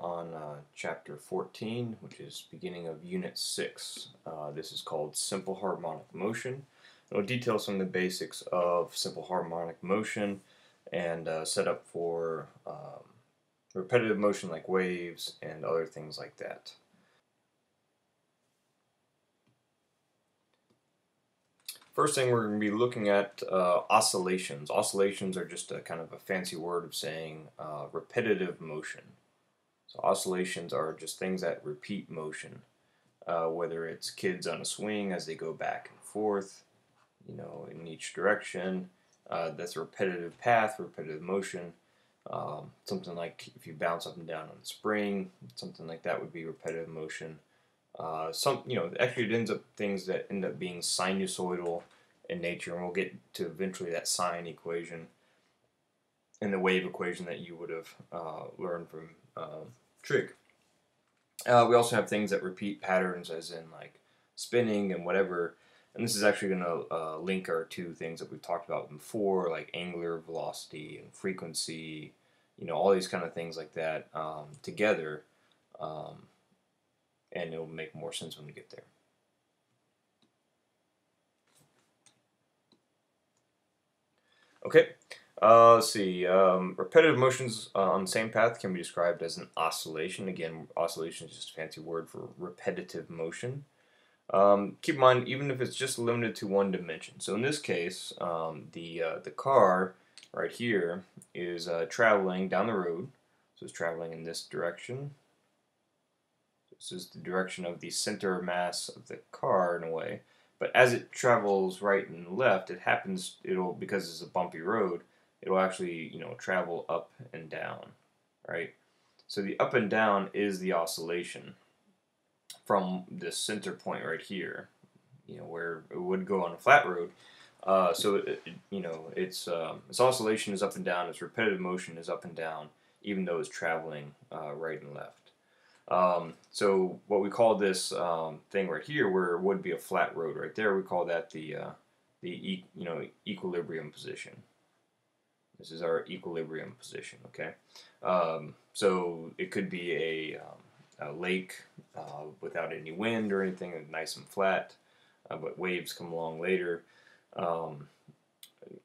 on uh, chapter 14, which is beginning of unit 6. Uh, this is called simple harmonic motion. It'll detail some of the basics of simple harmonic motion and uh, set up for um, repetitive motion like waves and other things like that. First thing we're going to be looking at uh, oscillations. Oscillations are just a kind of a fancy word of saying uh, repetitive motion. So oscillations are just things that repeat motion, uh, whether it's kids on a swing as they go back and forth, you know, in each direction. Uh, that's a repetitive path, repetitive motion. Um, something like if you bounce up and down on a spring, something like that would be repetitive motion. Uh, some, you know, actually it ends up things that end up being sinusoidal in nature, and we'll get to eventually that sine equation and the wave equation that you would have uh, learned from uh, trig. Uh, we also have things that repeat patterns, as in like spinning and whatever. And this is actually going to uh, link our two things that we've talked about before, like angular velocity and frequency, you know, all these kind of things like that um, together. Um, and it'll make more sense when we get there. Okay, uh, let's see. Um, repetitive motions uh, on the same path can be described as an oscillation. Again, oscillation is just a fancy word for repetitive motion. Um, keep in mind, even if it's just limited to one dimension. So in this case, um, the uh, the car right here is uh, traveling down the road. So it's traveling in this direction. This is the direction of the center mass of the car in a way. But as it travels right and left, it happens, it'll, because it's a bumpy road, it'll actually, you know, travel up and down, right? So the up and down is the oscillation from this center point right here, you know, where it would go on a flat road. Uh, so, it, you know, its, um, its oscillation is up and down, its repetitive motion is up and down, even though it's traveling uh, right and left. Um, so what we call this um, thing right here, where it would be a flat road right there, we call that the uh, the e you know equilibrium position. This is our equilibrium position. Okay, um, so it could be a, um, a lake uh, without any wind or anything, nice and flat, uh, but waves come along later. Um,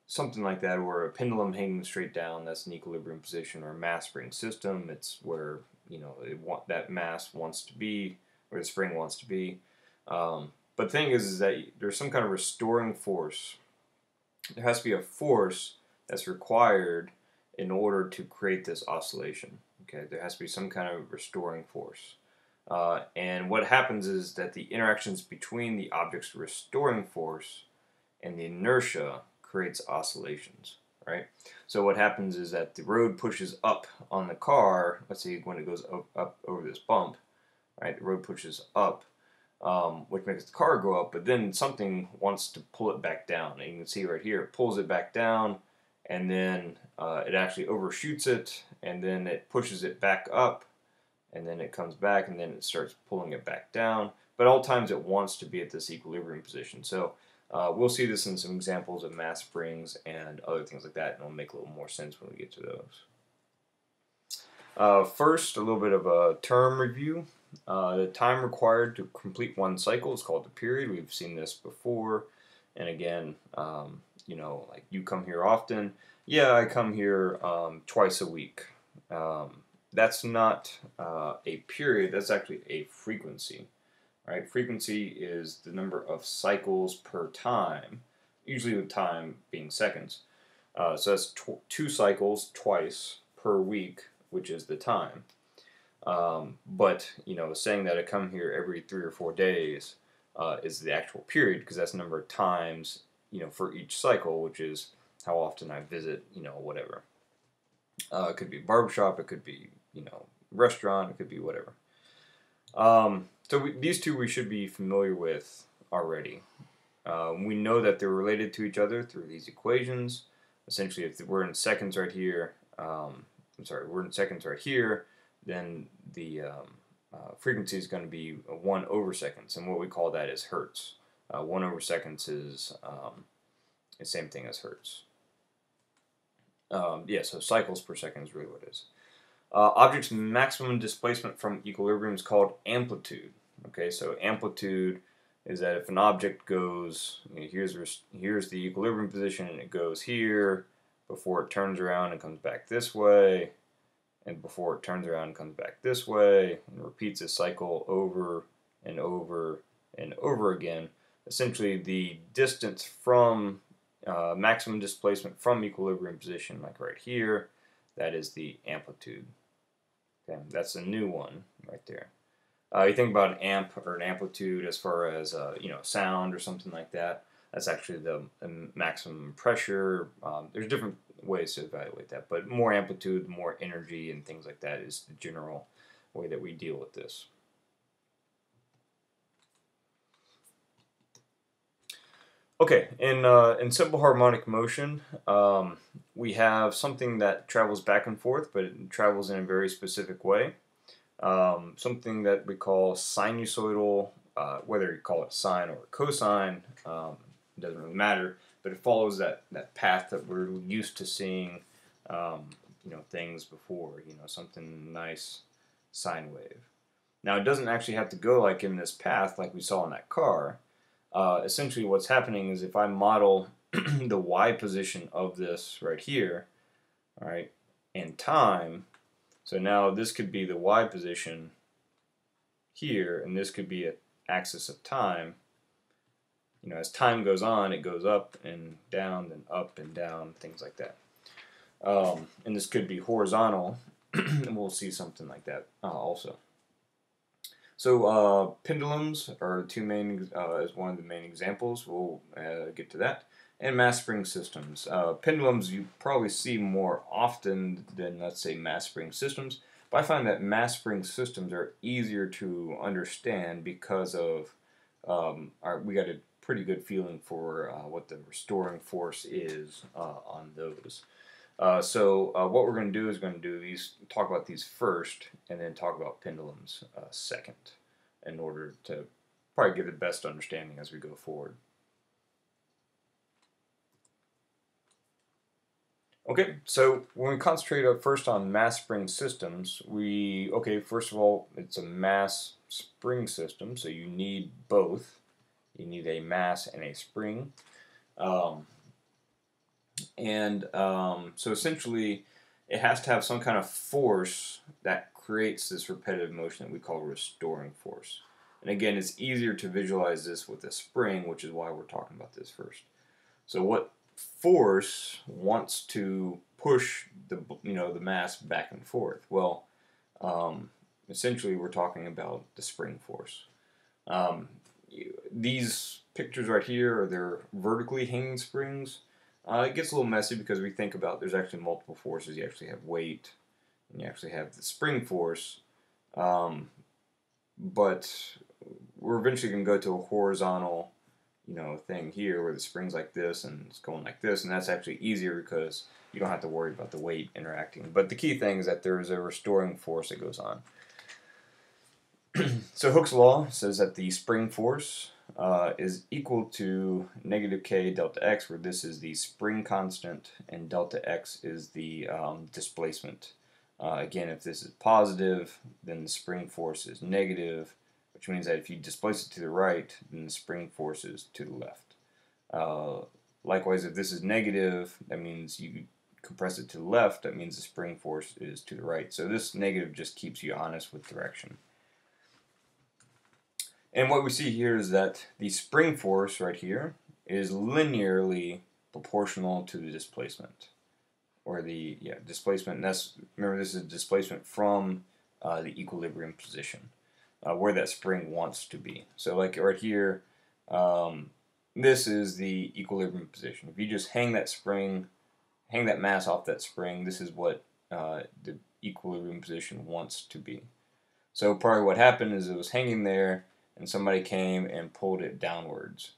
something like that, or a pendulum hanging straight down, that's an equilibrium position, or a mass spring system, it's where you know want, that mass wants to be, where the spring wants to be. Um, but the thing is, is that there's some kind of restoring force. There has to be a force that's required in order to create this oscillation. Okay, there has to be some kind of restoring force. Uh, and what happens is that the interactions between the object's restoring force and the inertia creates oscillations right? So what happens is that the road pushes up on the car, let's say when it goes up, up over this bump, right? The road pushes up, um, which makes the car go up, but then something wants to pull it back down. And you can see right here, it pulls it back down, and then uh, it actually overshoots it, and then it pushes it back up, and then it comes back, and then it starts pulling it back down. But all times it wants to be at this equilibrium position. So uh, we'll see this in some examples of mass springs and other things like that, and it'll make a little more sense when we get to those. Uh, first, a little bit of a term review. Uh, the time required to complete one cycle is called the period. We've seen this before. And again, um, you know, like you come here often. Yeah, I come here um, twice a week. Um, that's not uh, a period, that's actually a frequency right? Frequency is the number of cycles per time, usually with time being seconds. Uh, so that's tw two cycles twice per week, which is the time. Um, but you know, saying that I come here every three or four days uh, is the actual period because that's the number of times you know for each cycle, which is how often I visit. You know, whatever. Uh, it could be barbershop. It could be you know restaurant. It could be whatever. Um, so we, these two we should be familiar with already. Um, we know that they're related to each other through these equations. Essentially, if we're in seconds right here, um, I'm sorry, we're in seconds right here, then the um, uh, frequency is going to be 1 over seconds, and what we call that is hertz. Uh, 1 over seconds is um, the same thing as hertz. Um, yeah, so cycles per second is really what it is. Uh, object's maximum displacement from equilibrium is called amplitude. Okay, so amplitude is that if an object goes, you know, here's here's the equilibrium position, and it goes here before it turns around and comes back this way, and before it turns around and comes back this way, and repeats this cycle over and over and over again. Essentially, the distance from uh, maximum displacement from equilibrium position, like right here, that is the amplitude. Okay, that's a new one right there. Uh, you think about an amp or an amplitude as far as uh, you know sound or something like that. That's actually the, maximum pressure. Um, there's different ways to evaluate that, but more amplitude, more energy, and things like that is the general way that we deal with this. Okay, in, uh, in simple harmonic motion, um, we have something that travels back and forth, but it travels in a very specific way. Um, something that we call sinusoidal, uh, whether you call it sine or cosine, um, it doesn't really matter, but it follows that, that path that we're used to seeing, um, you know, things before, you know, something nice sine wave. Now, it doesn't actually have to go like in this path like we saw in that car uh, essentially what's happening is if I model the y position of this right here, right, in time, so now this could be the y position here, and this could be an axis of time. You know, as time goes on, it goes up and down, then up and down, things like that. Um, and this could be horizontal, and we'll see something like that uh, also. So uh, pendulums are two main uh, as one of the main examples. We'll uh, get to that. And mass spring systems. Uh, pendulums you probably see more often than let's say mass spring systems. But I find that mass spring systems are easier to understand because of um, our, we got a pretty good feeling for uh, what the restoring force is uh, on those. Uh, so uh, what we're going to do is going to do these, talk about these first, and then talk about pendulums uh, second, in order to probably get the best understanding as we go forward. Okay, so when we concentrate first on mass spring systems, we, okay, first of all, it's a mass spring system, so you need both. You need a mass and a spring. Um, and um, so essentially, it has to have some kind of force that creates this repetitive motion that we call restoring force. And again, it's easier to visualize this with a spring, which is why we're talking about this first. So what force wants to push the you know the mass back and forth? Well, um, essentially, we're talking about the spring force. Um, these pictures right here are their vertically hanging springs. Uh, it gets a little messy because we think about there's actually multiple forces. You actually have weight, and you actually have the spring force. Um, but we're eventually going to go to a horizontal, you know, thing here where the spring's like this and it's going like this, and that's actually easier because you don't have to worry about the weight interacting. But the key thing is that there is a restoring force that goes on. so Hooke's law says that the spring force uh, is equal to negative k delta x, where this is the spring constant and delta x is the um, displacement. Uh, again, if this is positive, then the spring force is negative, which means that if you displace it to the right, then the spring force is to the left. Uh, likewise, if this is negative, that means you compress it to the left, that means the spring force is to the right. So this negative just keeps you honest with direction. And what we see here is that the spring force right here is linearly proportional to the displacement. Or the yeah displacement, remember this is displacement from uh, the equilibrium position, uh, where that spring wants to be. So like right here, um, this is the equilibrium position. If you just hang that spring, hang that mass off that spring, this is what uh, the equilibrium position wants to be. So probably what happened is it was hanging there, and somebody came and pulled it downwards.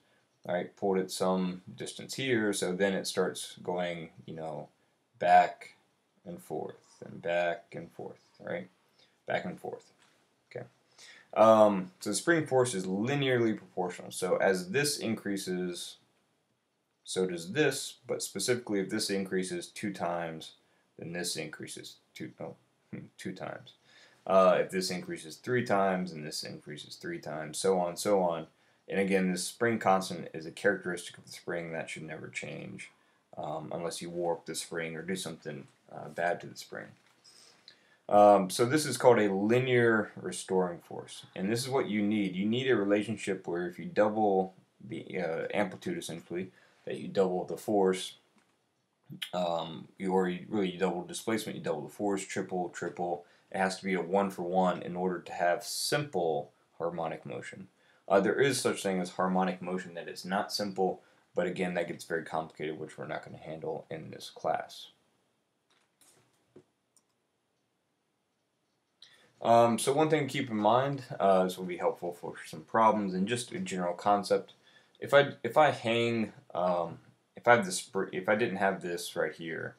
Right, pulled it some distance here, so then it starts going, you know, back and forth and back and forth, right? Back and forth. Okay. Um, so the spring force is linearly proportional. So as this increases, so does this, but specifically if this increases two times, then this increases two, oh, two times. Uh, if this increases three times and this increases three times, so on, so on. And again, this spring constant is a characteristic of the spring that should never change um, unless you warp the spring or do something uh, bad to the spring. Um, so this is called a linear restoring force. And this is what you need. You need a relationship where if you double the uh, amplitude essentially, that you double the force, um, you, or you, really you double displacement, you double the force, triple, triple. It has to be a one for one in order to have simple harmonic motion. Uh, there is such thing as harmonic motion that is not simple, but again, that gets very complicated, which we're not going to handle in this class. Um, so one thing to keep in mind, uh, this will be helpful for some problems and just a general concept. If I if I hang, um, if I have this, if I didn't have this right here,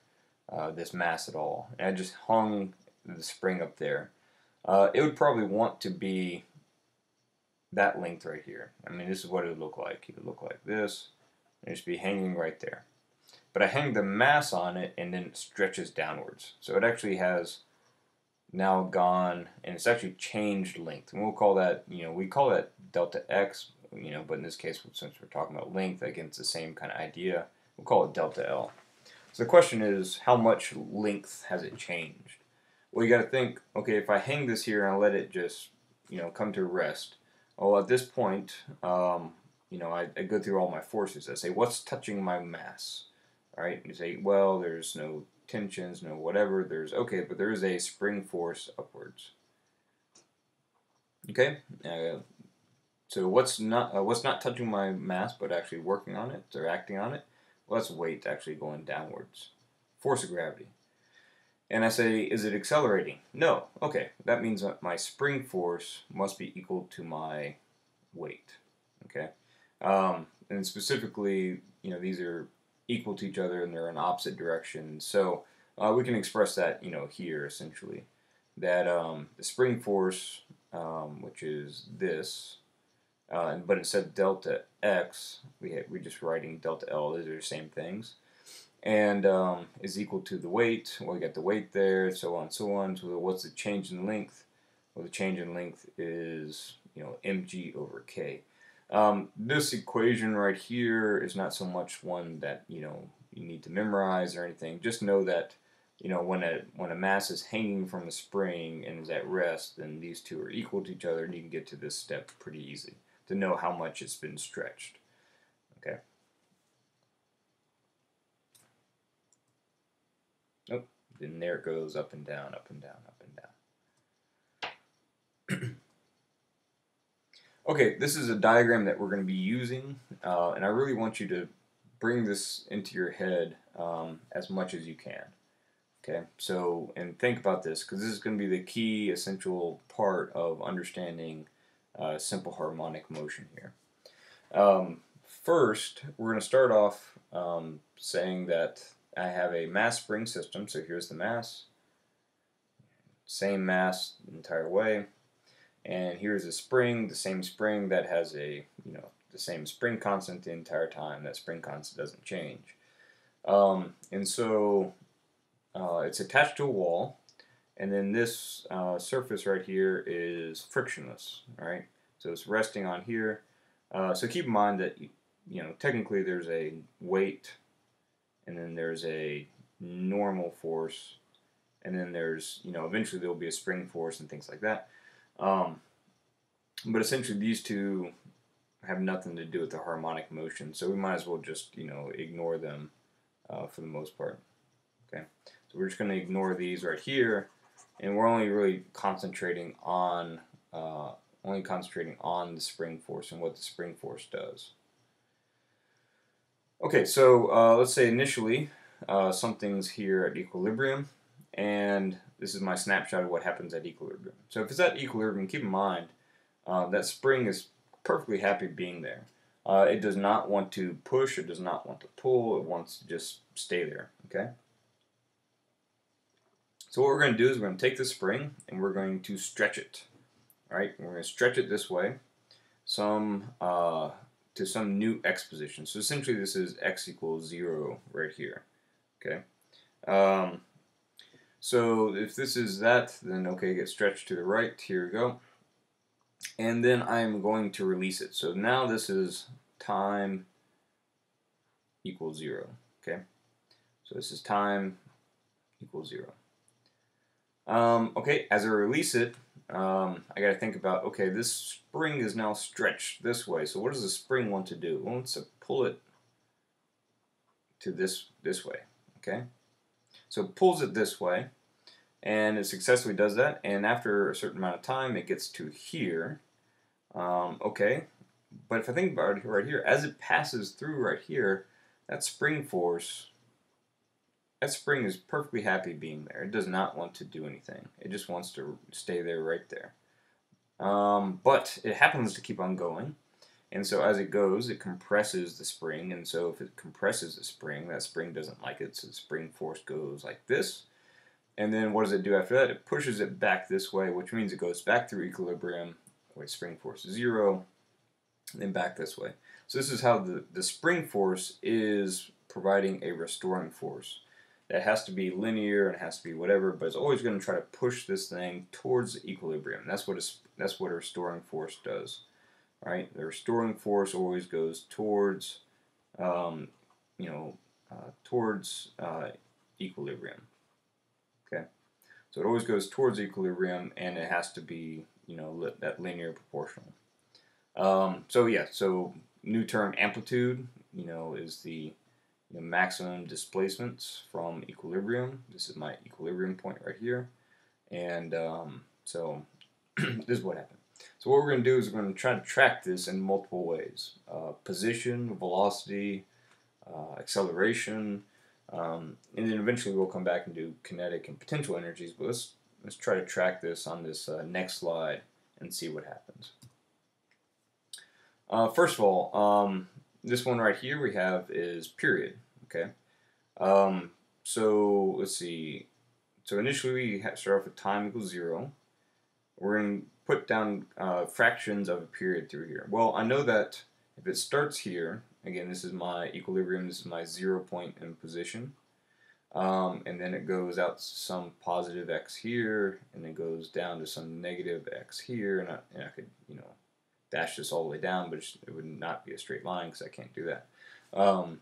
uh, this mass at all, and I just hung the spring up there, uh, it would probably want to be that length right here. I mean, this is what it would look like. It would look like this, and just be hanging right there. But I hang the mass on it, and then it stretches downwards. So it actually has now gone and it's actually changed length. And we'll call that, you know, we call that delta x, you know, but in this case, since we're talking about length, again, it's the same kind of idea. We'll call it delta L. So the question is, how much length has it changed? Well, you got to think, okay, if I hang this here and I let it just, you know, come to rest, well, at this point, um, you know, I, I, go through all my forces. I say, what's touching my mass? All right, you say, well, there's no tensions, no whatever. There's okay, but there is a spring force upwards. Okay, uh, so what's not uh, what's not touching my mass, but actually working on it or acting on it? Well, that's weight actually going downwards. Force of gravity. And I say, is it accelerating? No. Okay, that means that my spring force must be equal to my weight. Okay, um, and specifically, you know, these are equal to each other and they're in opposite directions. So uh, we can express that, you know, here essentially. That um, the spring force, um, which is this, uh, but instead of delta x, we have, we're just writing delta L. These are the same things. And um, is equal to the weight. Well, we got the weight there, so on, and so on. So what's the change in length? Well, the change in length is, you know, mg over k. Um, this equation right here is not so much one that you know you need to memorize or anything. Just know that you know when a when a mass is hanging from a spring and is at rest, then these two are equal to each other, and you can get to this step pretty easy to know how much it's been stretched. Okay. Then there it goes up and down, up and down, up and down. Okay, this is a diagram that we're going to be using, uh, and I really want you to bring this into your head um, as much as you can. Okay, so, and think about this, because this is going to be the key, essential part of understanding uh, simple harmonic motion here. Um, first, we're going to start off um, saying that I have a mass spring system, so here's the mass, same mass the entire way, and here's a spring, the same spring that has a, you know, the same spring constant the entire time. That spring constant doesn't change. Um, and so uh, it's attached to a wall, and then this uh, surface right here is frictionless, right? So it's resting on here. Uh, so keep in mind that, you know, technically there's a weight, and then there's a normal force, and then there's, you know, eventually there will be a spring force and things like that. Um, but essentially, these two have nothing to do with the harmonic motion, so we might as well just you know ignore them uh, for the most part. Okay, so we're just going to ignore these right here, and we're only really concentrating on uh, only concentrating on the spring force and what the spring force does. Okay, so uh, let's say initially uh, something's here at equilibrium, and this is my snapshot of what happens at equilibrium. So if it's at equilibrium, keep in mind uh, that spring is perfectly happy being there. Uh, it does not want to push, it does not want to pull, it wants to just stay there, okay? So what we're going to do is we're going to take the spring and we're going to stretch it, right? We're going to stretch it this way, some uh, to some new x position. So essentially this is x equals 0 right here, okay? Um, So if this is that, then okay, get stretched to the right. Here we go. And then I'm going to release it. So now this is time equals zero. Okay. So this is time equals zero. Um, okay, as I release it, um, I got to think about, okay, this spring is now stretched this way. So what does the spring want to do? It wants to pull it to this this way. Okay, so it pulls it this way, and it successfully does that. And after a certain amount of time, it gets to here. Um, okay, but if I think about it right here, as it passes through right here, that spring force, that spring is perfectly happy being there. It does not want to do anything. It just wants to stay there right there. Um, but it happens to keep on going. And so as it goes, it compresses the spring. And so if it compresses the spring, that spring doesn't like it. So the spring force goes like this. And then what does it do after that? It pushes it back this way, which means it goes back through equilibrium, where spring force is zero, and then back this way. So this is how the, the spring force is providing a restoring force. That has to be linear and it has to be whatever, but it's always going to try to push this thing towards equilibrium. That's what a, that's what a restoring force does right? The restoring force always goes towards, um, you know, uh, towards uh, equilibrium. Okay, so it always goes towards equilibrium, and it has to be, you know, li that linear proportional. Um, so yeah, so new term amplitude, you know, is the know, maximum displacements from equilibrium. This is my equilibrium point right here, and um, so this is what happens. So what we're going to do is we're going to try to track this in multiple ways. Uh, position, velocity, uh, acceleration, um, and then eventually we'll come back and do kinetic and potential energies. But let's, let's try to track this on this uh, next slide and see what happens. Uh, first of all, um, this one right here we have is period. Okay. Um, so let's see. So initially we start off with time equals zero. We're going to put down uh, fractions of a period through here? Well, I know that if it starts here, again, this is my equilibrium, this is my zero point in position, um, and then it goes out to some positive x here, and it goes down to some negative x here, and I, and I could, you know, dash this all the way down, but it would not be a straight line because I can't do that. Um,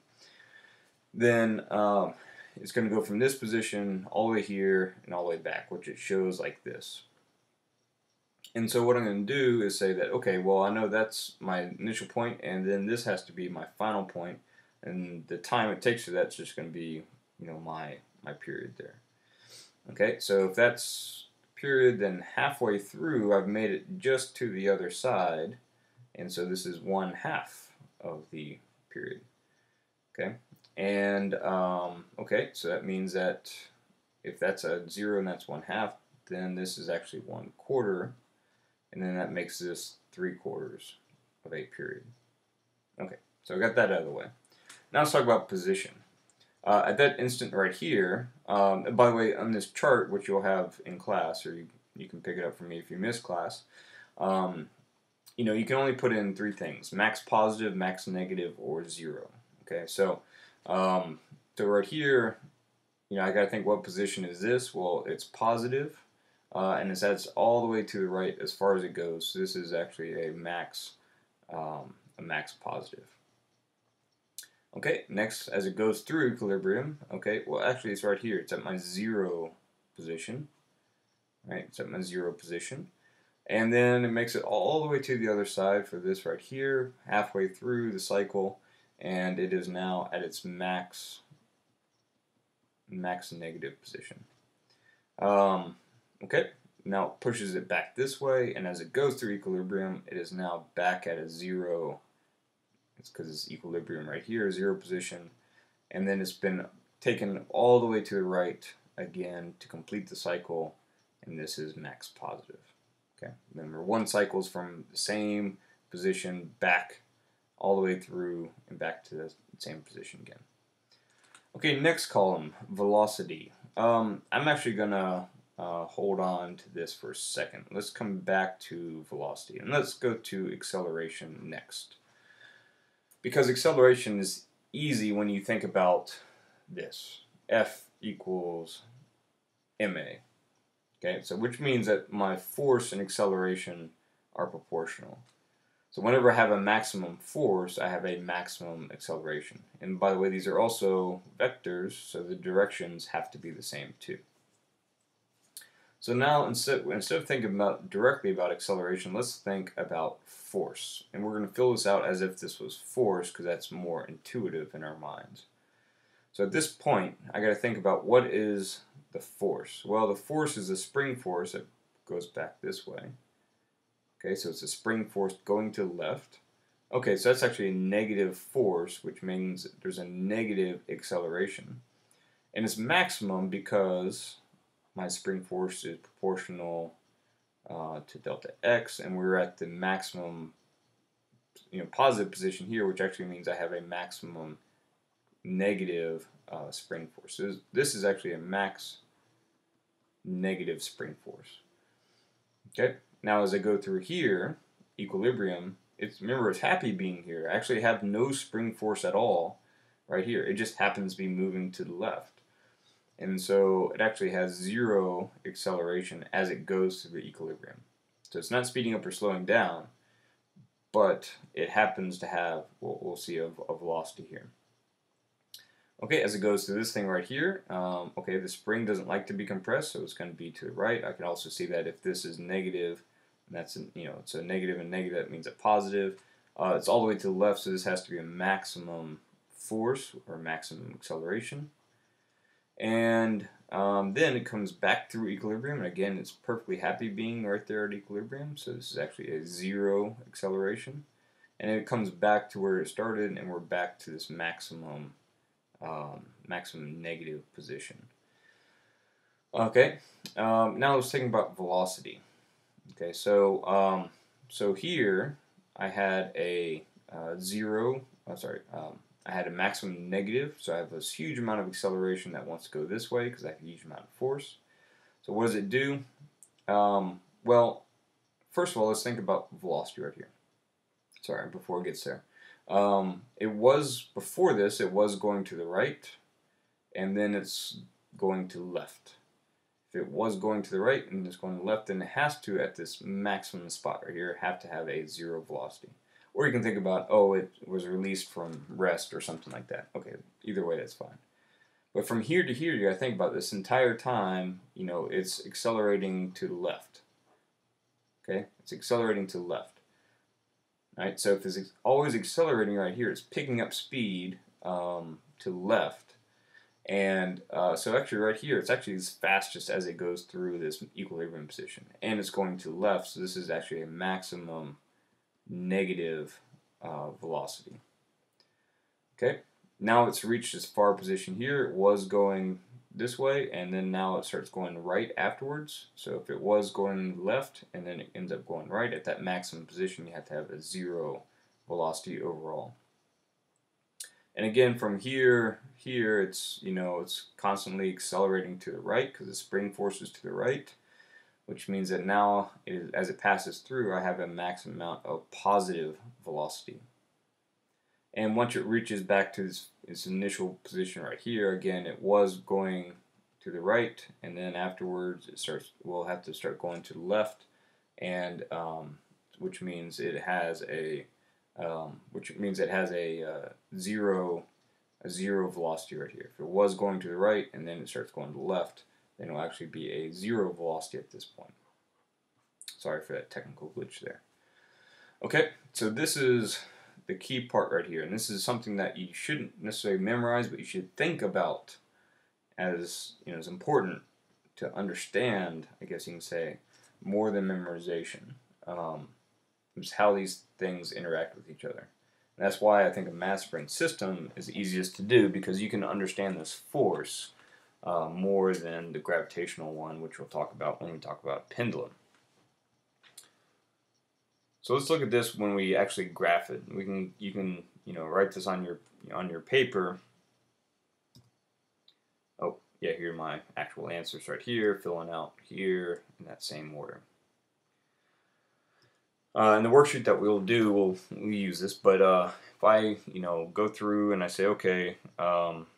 then um, it's going to go from this position all the way here and all the way back, which it shows like this. And so what I'm going to do is say that, okay, well, I know that's my initial point, and then this has to be my final point, and the time it takes for that's just going to be, you know, my, my period there. Okay, so if that's period, then halfway through, I've made it just to the other side, and so this is one half of the period. Okay, and, um, okay, so that means that if that's a zero and that's one half, then this is actually one quarter and then that makes this 3 quarters of a period. Okay, so I got that out of the way. Now let's talk about position. Uh, at that instant right here, um, by the way, on this chart, which you'll have in class, or you, you can pick it up from me if you miss class, um, you know, you can only put in three things, max positive, max negative, or zero. Okay, so, um, so right here, you know, I got to think what position is this? Well, it's positive, uh, and it sets all the way to the right as far as it goes. So this is actually a max, um, a max positive. Okay, next, as it goes through equilibrium, okay, well actually it's right here. It's at my zero position, right? It's at my zero position. And then it makes it all the way to the other side for this right here, halfway through the cycle, and it is now at its max, max negative position. Um, Okay, now it pushes it back this way, and as it goes through equilibrium, it is now back at a zero. It's because it's equilibrium right here, zero position, and then it's been taken all the way to the right again to complete the cycle, and this is max positive. Okay, remember one cycle is from the same position back all the way through and back to the same position again. Okay, next column, velocity. Um, I'm actually gonna uh, hold on to this for a second. Let's come back to velocity and let's go to acceleration next. Because acceleration is easy when you think about this. F equals ma. Okay, so which means that my force and acceleration are proportional. So whenever I have a maximum force, I have a maximum acceleration. And by the way, these are also vectors, so the directions have to be the same too. So now instead, instead of thinking about directly about acceleration, let's think about force. And we're going to fill this out as if this was force because that's more intuitive in our minds. So at this point, I got to think about what is the force. Well, the force is a spring force that goes back this way. Okay, so it's a spring force going to the left. Okay, so that's actually a negative force, which means there's a negative acceleration. And it's maximum because my spring force is proportional uh, to delta x, and we're at the maximum, you know, positive position here, which actually means I have a maximum negative uh, spring force. So this is actually a max negative spring force. Okay, now as I go through here, equilibrium, it's remember it's happy being here. I actually have no spring force at all right here. It just happens to be moving to the left. And so it actually has zero acceleration as it goes through the equilibrium. So it's not speeding up or slowing down, but it happens to have, we'll, we'll see, a, velocity here. Okay, as it goes through this thing right here, um, okay, the spring doesn't like to be compressed, so it's going to be to the right. I can also see that if this is negative, and that's, you know, it's a negative and negative, that means a positive. Uh, it's all the way to the left, so this has to be a maximum force or maximum acceleration. And um, then it comes back through equilibrium, and again, it's perfectly happy being right there at equilibrium, so this is actually a zero acceleration. And it comes back to where it started, and we're back to this maximum um, maximum negative position. Okay, um, now let's think about velocity. Okay, so um, so here I had a uh, zero. Oh, sorry, um, I had a maximum negative, so I have this huge amount of acceleration that wants to go this way because I have a huge amount of force. So what does it do? Um, well, first of all, let's think about velocity right here. Sorry, before it gets there. Um, it was, before this, it was going to the right, and then it's going to left. If it was going to the right and it's going to left, then it has to, at this maximum spot right here, have to have a zero velocity. Or you can think about, oh, it was released from rest or something like that. Okay, either way, that's fine. But from here to here, you gotta think about this entire time, you know, it's accelerating to the left. Okay, it's accelerating to the left. Right, so if it's always accelerating right here, it's picking up speed um, to the left. And uh, so actually right here, it's actually as fast just as it goes through this equilibrium position. And it's going to left, so this is actually a maximum negative uh, velocity. Okay, now it's reached its far position here. It was going this way, and then now it starts going right afterwards. So if it was going left and then it ends up going right at that maximum position, you have to have a zero velocity overall. And again, from here, here it's you know it's constantly accelerating to the right because the spring force is to the right, which means that now it, as it passes through, I have a maximum amount of positive velocity. And once it reaches back to its, its initial position right here, again, it was going to the right, and then afterwards it starts. We'll have to start going to the left, and um, which means it has a, um, which means it has a uh, zero, a zero velocity right here. If it was going to the right, and then it starts going to the left, then it'll actually be a zero velocity at this point. Sorry for that technical glitch there. Okay, so this is the key part right here, and this is something that you shouldn't necessarily memorize, but you should think about as you know as important to understand. I guess you can say more than memorization. Um, is how these things interact with each other. And that's why I think a mass spring system is easiest to do because you can understand this force uh, more than the gravitational one, which we'll talk about when we talk about pendulum. So let's look at this when we actually graph it. We can you can you know write this on your on your paper. Oh yeah, here are my actual answers right here, filling out here in that same order. Uh, in the worksheet that we'll do, we'll, we'll use this. But uh, if I you know go through and I say okay, um,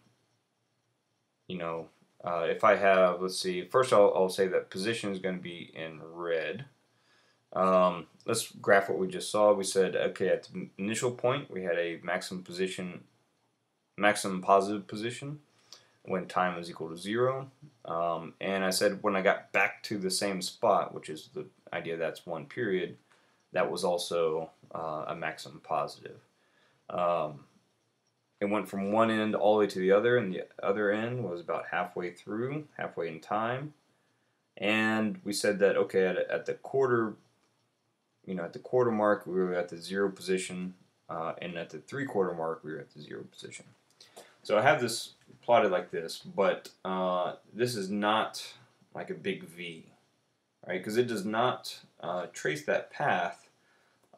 you know uh, if I have, let's see, first I'll, I'll say that position is going to be in red. Um, let's graph what we just saw. We said, okay, at the initial point, we had a maximum position, maximum positive position when time was equal to zero. Um, and I said when I got back to the same spot, which is the idea that's one period, that was also uh, a maximum positive. Um, it went from one end all the way to the other, and the other end was about halfway through, halfway in time. And we said that okay, at, at the quarter, you know, at the quarter mark, we were at the zero position, uh, and at the three quarter mark, we were at the zero position. So I have this plotted like this, but uh, this is not like a big V, right? Because it does not uh, trace that path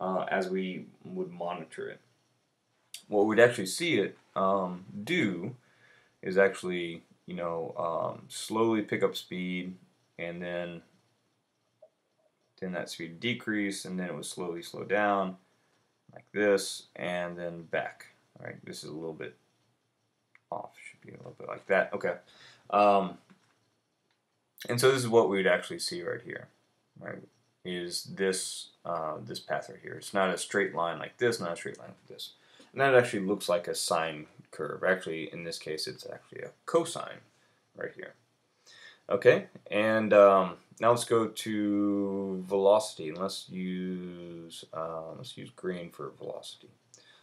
uh, as we would monitor it. What we'd actually see it um, do is actually, you know, um, slowly pick up speed and then then that speed decrease and then it would slowly slow down like this and then back. All right, this is a little bit off. Should be a little bit like that. Okay. Um, and so this is what we would actually see right here, right? Is this uh, this path right here? It's not a straight line like this, not a straight line like this. And that actually looks like a sine curve. Actually, in this case, it's actually a cosine right here. Okay, and um, now let's go to velocity. And let's use uh, let's use green for velocity.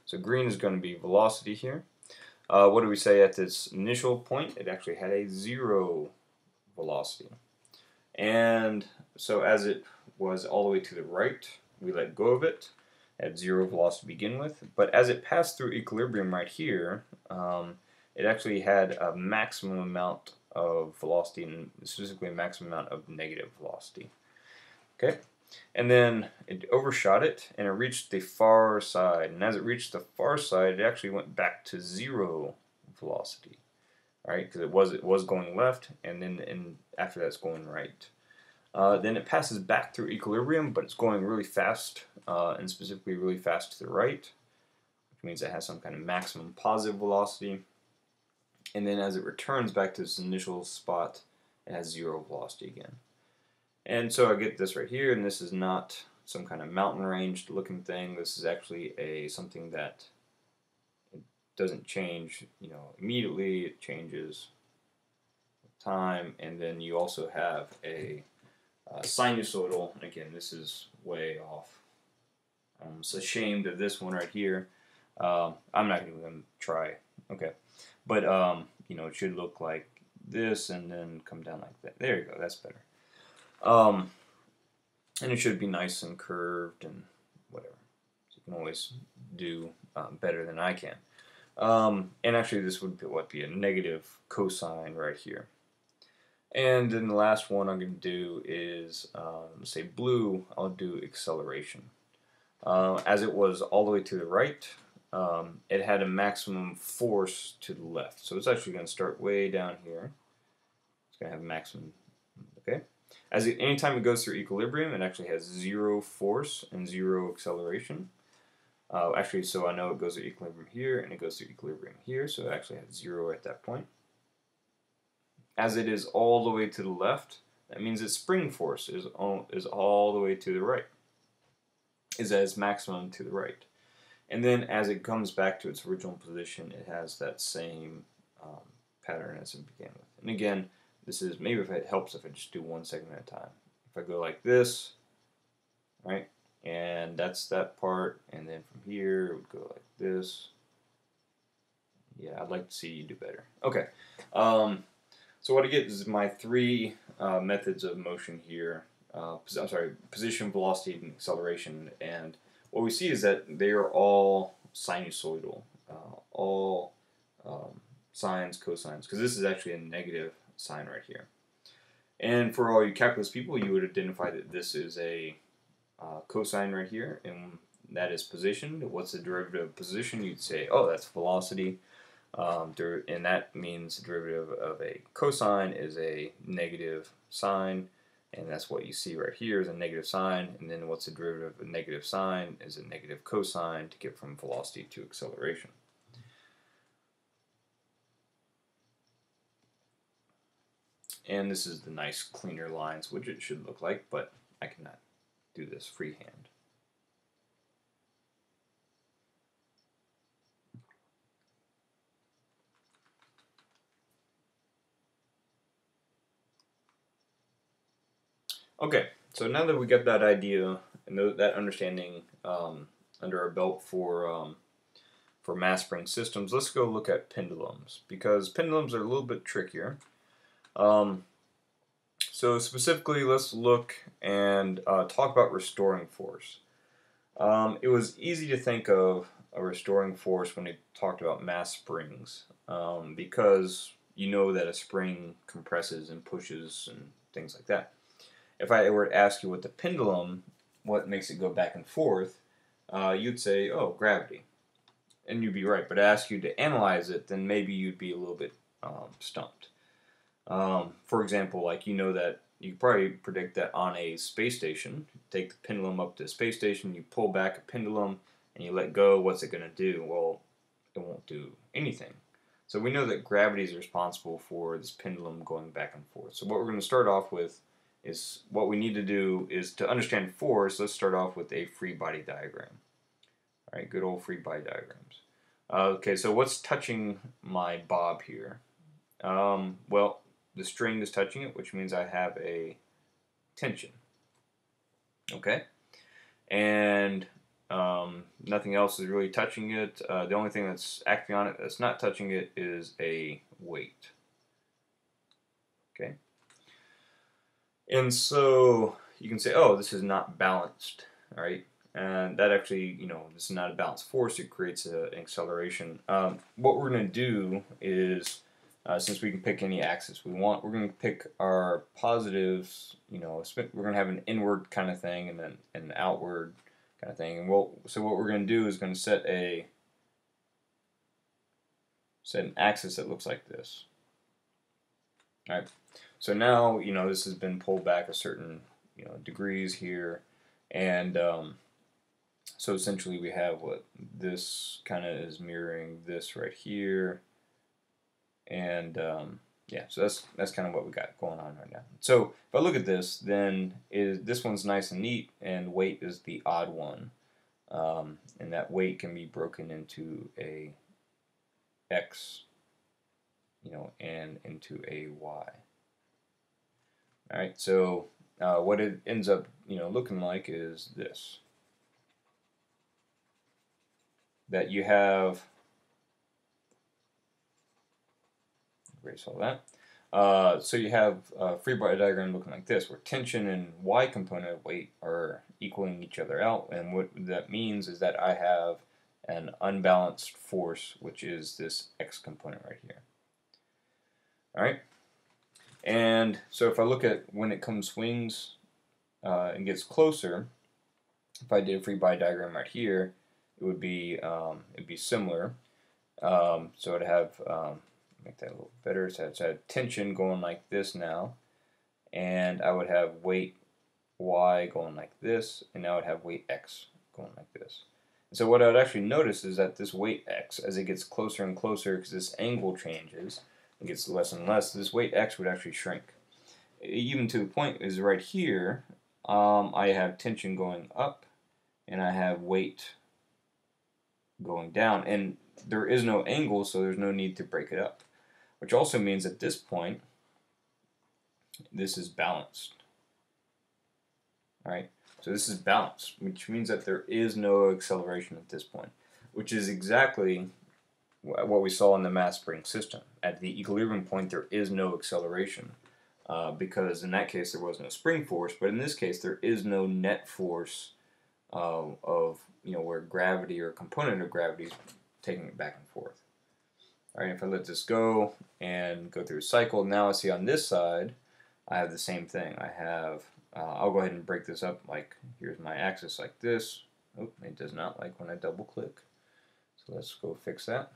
So green is going to be velocity here. Uh, what do we say at this initial point? It actually had a zero velocity. And so as it was all the way to the right, we let go of it at zero velocity to begin with. But as it passed through equilibrium right here, um, it actually had a maximum amount of velocity and specifically a maximum amount of negative velocity. Okay, and then it overshot it and it reached the far side. And as it reached the far side, it actually went back to zero velocity. All right, because it was it was going left, and then and after that it's going right. Uh, then it passes back through equilibrium, but it's going really fast, uh, and specifically really fast to the right, which means it has some kind of maximum positive velocity. And then as it returns back to its initial spot, it has zero velocity again. And so I get this right here, and this is not some kind of mountain range looking thing. This is actually a something that doesn't change, you know, immediately. It changes with time, and then you also have a uh, sinusoidal. Again, this is way off. I'm so ashamed of this one right here. Um, I'm not going to try. Okay, but um, you know, it should look like this and then come down like that. There you go. That's better. Um, and it should be nice and curved and whatever. So you can always do um, better than I can. Um, and actually, this would be what be a negative cosine right here. And then the last one I'm going to do is, um, say blue, I'll do acceleration. Uh, as it was all the way to the right, um, it had a maximum force to the left. So it's actually going to start way down here. It's going to have maximum, okay? As it, anytime it goes through equilibrium, it actually has zero force and zero acceleration. Uh, actually, so I know it goes to equilibrium here and it goes to equilibrium here, so it actually has zero at that point. As it is all the way to the left, that means its spring force is all, is all the way to the right, is at its maximum to the right. And then as it comes back to its original position, it has that same um, pattern as it began with. And again, this is, maybe if it helps if I just do one segment at a time. If I go like this, right, and that's that part, and then from here it would go like this. Yeah, I'd like to see you do better. Okay, um, so what I get is my three uh, methods of motion here. Uh, I'm sorry, position, velocity, and acceleration. And what we see is that they are all sinusoidal, uh, all um, sines, cosines, because this is actually a negative sine right here. And for all you calculus people, you would identify that this is a uh, cosine right here, and that is position. What's the derivative of position? You'd say, oh, that's velocity. Um, and that means the derivative of a cosine is a negative sine, and that's what you see right here is a negative sine. And then what's the derivative of a negative sine is a negative cosine to get from velocity to acceleration. and this is the nice cleaner lines which it should look like, but I cannot do this freehand. Okay, so now that we got that idea and that understanding um, under our belt for um, for mass spring systems, let's go look at pendulums because pendulums are a little bit trickier. Um, so specifically, let's look and uh, talk about restoring force. Um, it was easy to think of a restoring force when we talked about mass springs um, because you know that a spring compresses and pushes and things like that if I were to ask you what the pendulum, what makes it go back and forth, uh, you'd say, oh, gravity. And you'd be right. But I ask you to analyze it, then maybe you'd be a little bit um, stumped. Um, for example, like you know that you probably predict that on a space station, take the pendulum up to the space station, you pull back a pendulum, and you let go, what's it going to do? Well, it won't do anything. So we know that gravity is responsible for this pendulum going back and forth. So what we're going to start off with is what we need to do is to understand force, let's start off with a free body diagram. All right, good old free body diagrams. Uh, okay, so what's touching my bob here? Um, well, the string is touching it, which means I have a tension. Okay, and um, nothing else is really touching it. Uh, the only thing that's acting on it that's not touching it is a weight. Okay. And so you can say, oh, this is not balanced, right? And that actually, you know, this is not a balanced force. It creates a, an acceleration. Um, what we're going to do is, uh, since we can pick any axis we want, we're going to pick our positives. You know, we're going to have an inward kind of thing and then an outward kind of thing. And we'll, so what we're going to do is going to set a set an axis that looks like this. All right. So now, you know, this has been pulled back a certain, you know, degrees here. And um, so essentially we have what this kind of is mirroring this right here. And um, yeah, so that's that's kind of what we got going on right now. So if I look at this, then is this one's nice and neat, and weight is the odd one. Um, and that weight can be broken into a x, you know, and into a y. All right, so uh, what it ends up, you know, looking like is this. That you have, erase all that. Uh, so you have a free body diagram looking like this, where tension and y component of weight are equaling each other out. And what that means is that I have an unbalanced force, which is this x component right here. All right. And so if I look at when it comes swings uh, and gets closer, if I did a free body diagram right here, it would be um, it'd be similar. Um, so it'd have um, make that a little better. So it's a tension going like this now, and I would have weight y going like this, and now I'd have weight x going like this. And so what I would actually notice is that this weight x, as it gets closer and closer, because this angle changes, it gets less and less, this weight x would actually shrink. Even to the point is right here, um, I have tension going up and I have weight going down. And there is no angle, so there's no need to break it up. Which also means at this point, this is balanced. Alright, so this is balanced, which means that there is no acceleration at this point, which is exactly what we saw in the mass spring system. At the equilibrium point, there is no acceleration uh, because in that case there was no spring force, but in this case there is no net force uh, of you know where gravity or component of gravity is taking it back and forth. All right, if I let this go and go through a cycle, now I see on this side I have the same thing. I have uh, I'll go ahead and break this up like here's my axis like this. Oh, it does not like when I double click. So let's go fix that.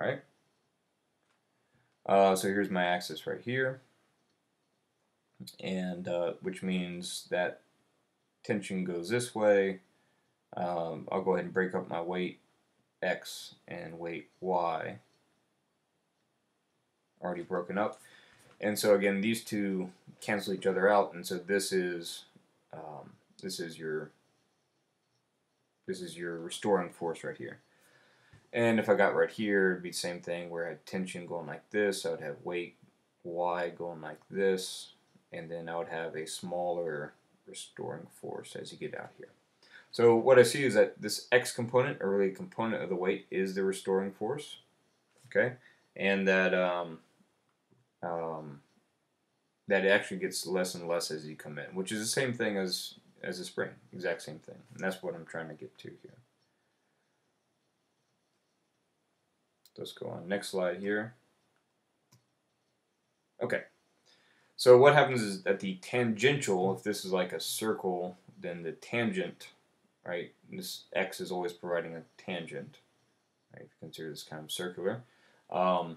Right. Uh, so here's my axis right here, and uh, which means that tension goes this way. Um, I'll go ahead and break up my weight x and weight y. already broken up. And so again, these two cancel each other out, and so this is um, this is your this is your restoring force right here. And if I got right here, it'd be the same thing where I had tension going like this. I would have weight Y going like this, and then I would have a smaller restoring force as you get out here. So what I see is that this X component, or really component of the weight, is the restoring force. Okay, and that um, um, that actually gets less and less as you come in, which is the same thing as as a spring, exact same thing, and that's what I'm trying to get to here. Let's go on next slide here. Okay, so what happens is that the tangential, if this is like a circle, then the tangent, right, this x is always providing a tangent, right, if you consider this kind of circular. Um,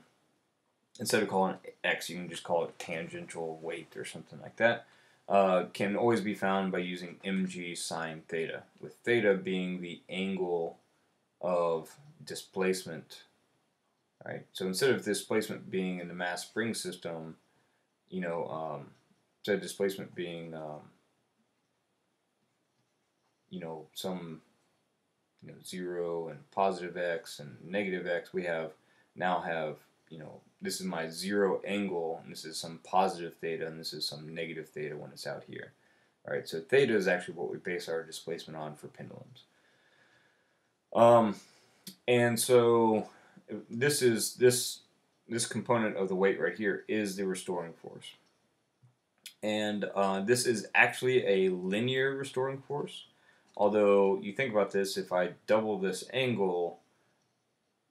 instead of calling it x, you can just call it tangential weight or something like that. Uh, can always be found by using mg sine theta, with theta being the angle of displacement right? So instead of displacement being in the mass spring system, you know, um, instead of displacement being, um, you know, some, you know, zero and positive x and negative x, we have now have, you know, this is my zero angle, and this is some positive theta, and this is some negative theta when it's out here. All right, so theta is actually what we base our displacement on for pendulums. Um, and so this is this this component of the weight right here is the restoring force. And uh, this is actually a linear restoring force. Although you think about this, if I double this angle,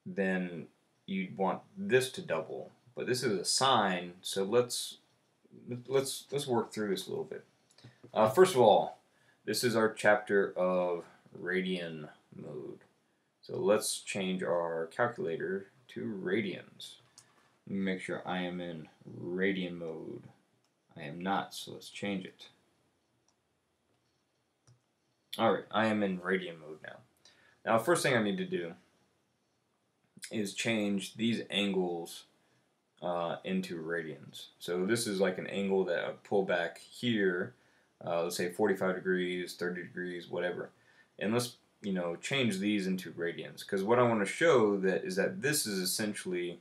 then you'd want this to double. But this is a sine, so let's let's let's work through this a little bit. Uh, first of all, this is our chapter of radian mode. So let's change our calculator to radians. Make sure I am in radian mode. I am not, so let's change it. Alright, I am in radian mode now. Now, first thing I need to do is change these angles uh, into radians. So this is like an angle that I pull back here, uh, let's say 45 degrees, 30 degrees, whatever. And let's you know, change these into radians. Because what I want to show that is that this is essentially,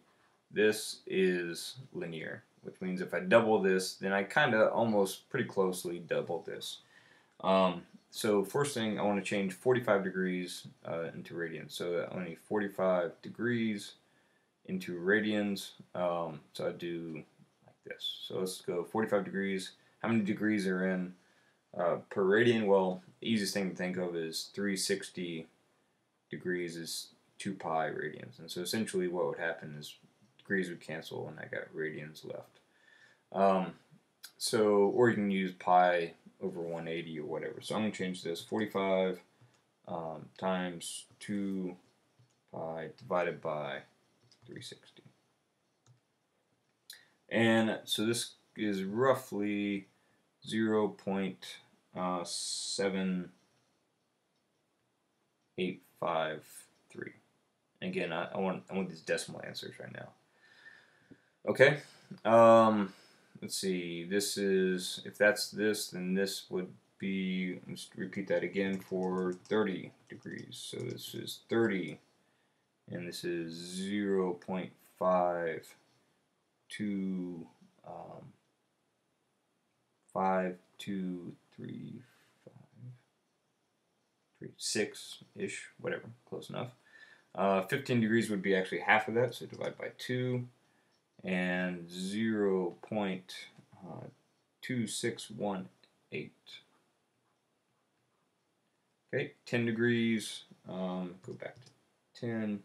this is linear. Which means if I double this, then I kind of almost pretty closely double this. Um, so first thing, I want to change 45 degrees uh, into radians. So I need 45 degrees into radians. Um, so I do like this. So let's go 45 degrees. How many degrees are in uh, per radian? Well, the easiest thing to think of is 360 degrees is 2 pi radians. And so essentially what would happen is degrees would cancel and I got radians left. Um, so, or you can use pi over 180 or whatever. So I'm going to change this 45 um, times 2 pi divided by 360. And so this is roughly 0 uh, seven eight five three. Again, I, I want I want these decimal answers right now. Okay. Um, let's see. This is if that's this, then this would be. Let's repeat that again for 30 degrees. So this is 30, and this is 0 0.5 to um, 5 to three, five, three, six-ish, whatever, close enough. Uh, 15 degrees would be actually half of that, so divide by 2, and 0 0.2618. Uh, okay, 10 degrees, um, go back to 10,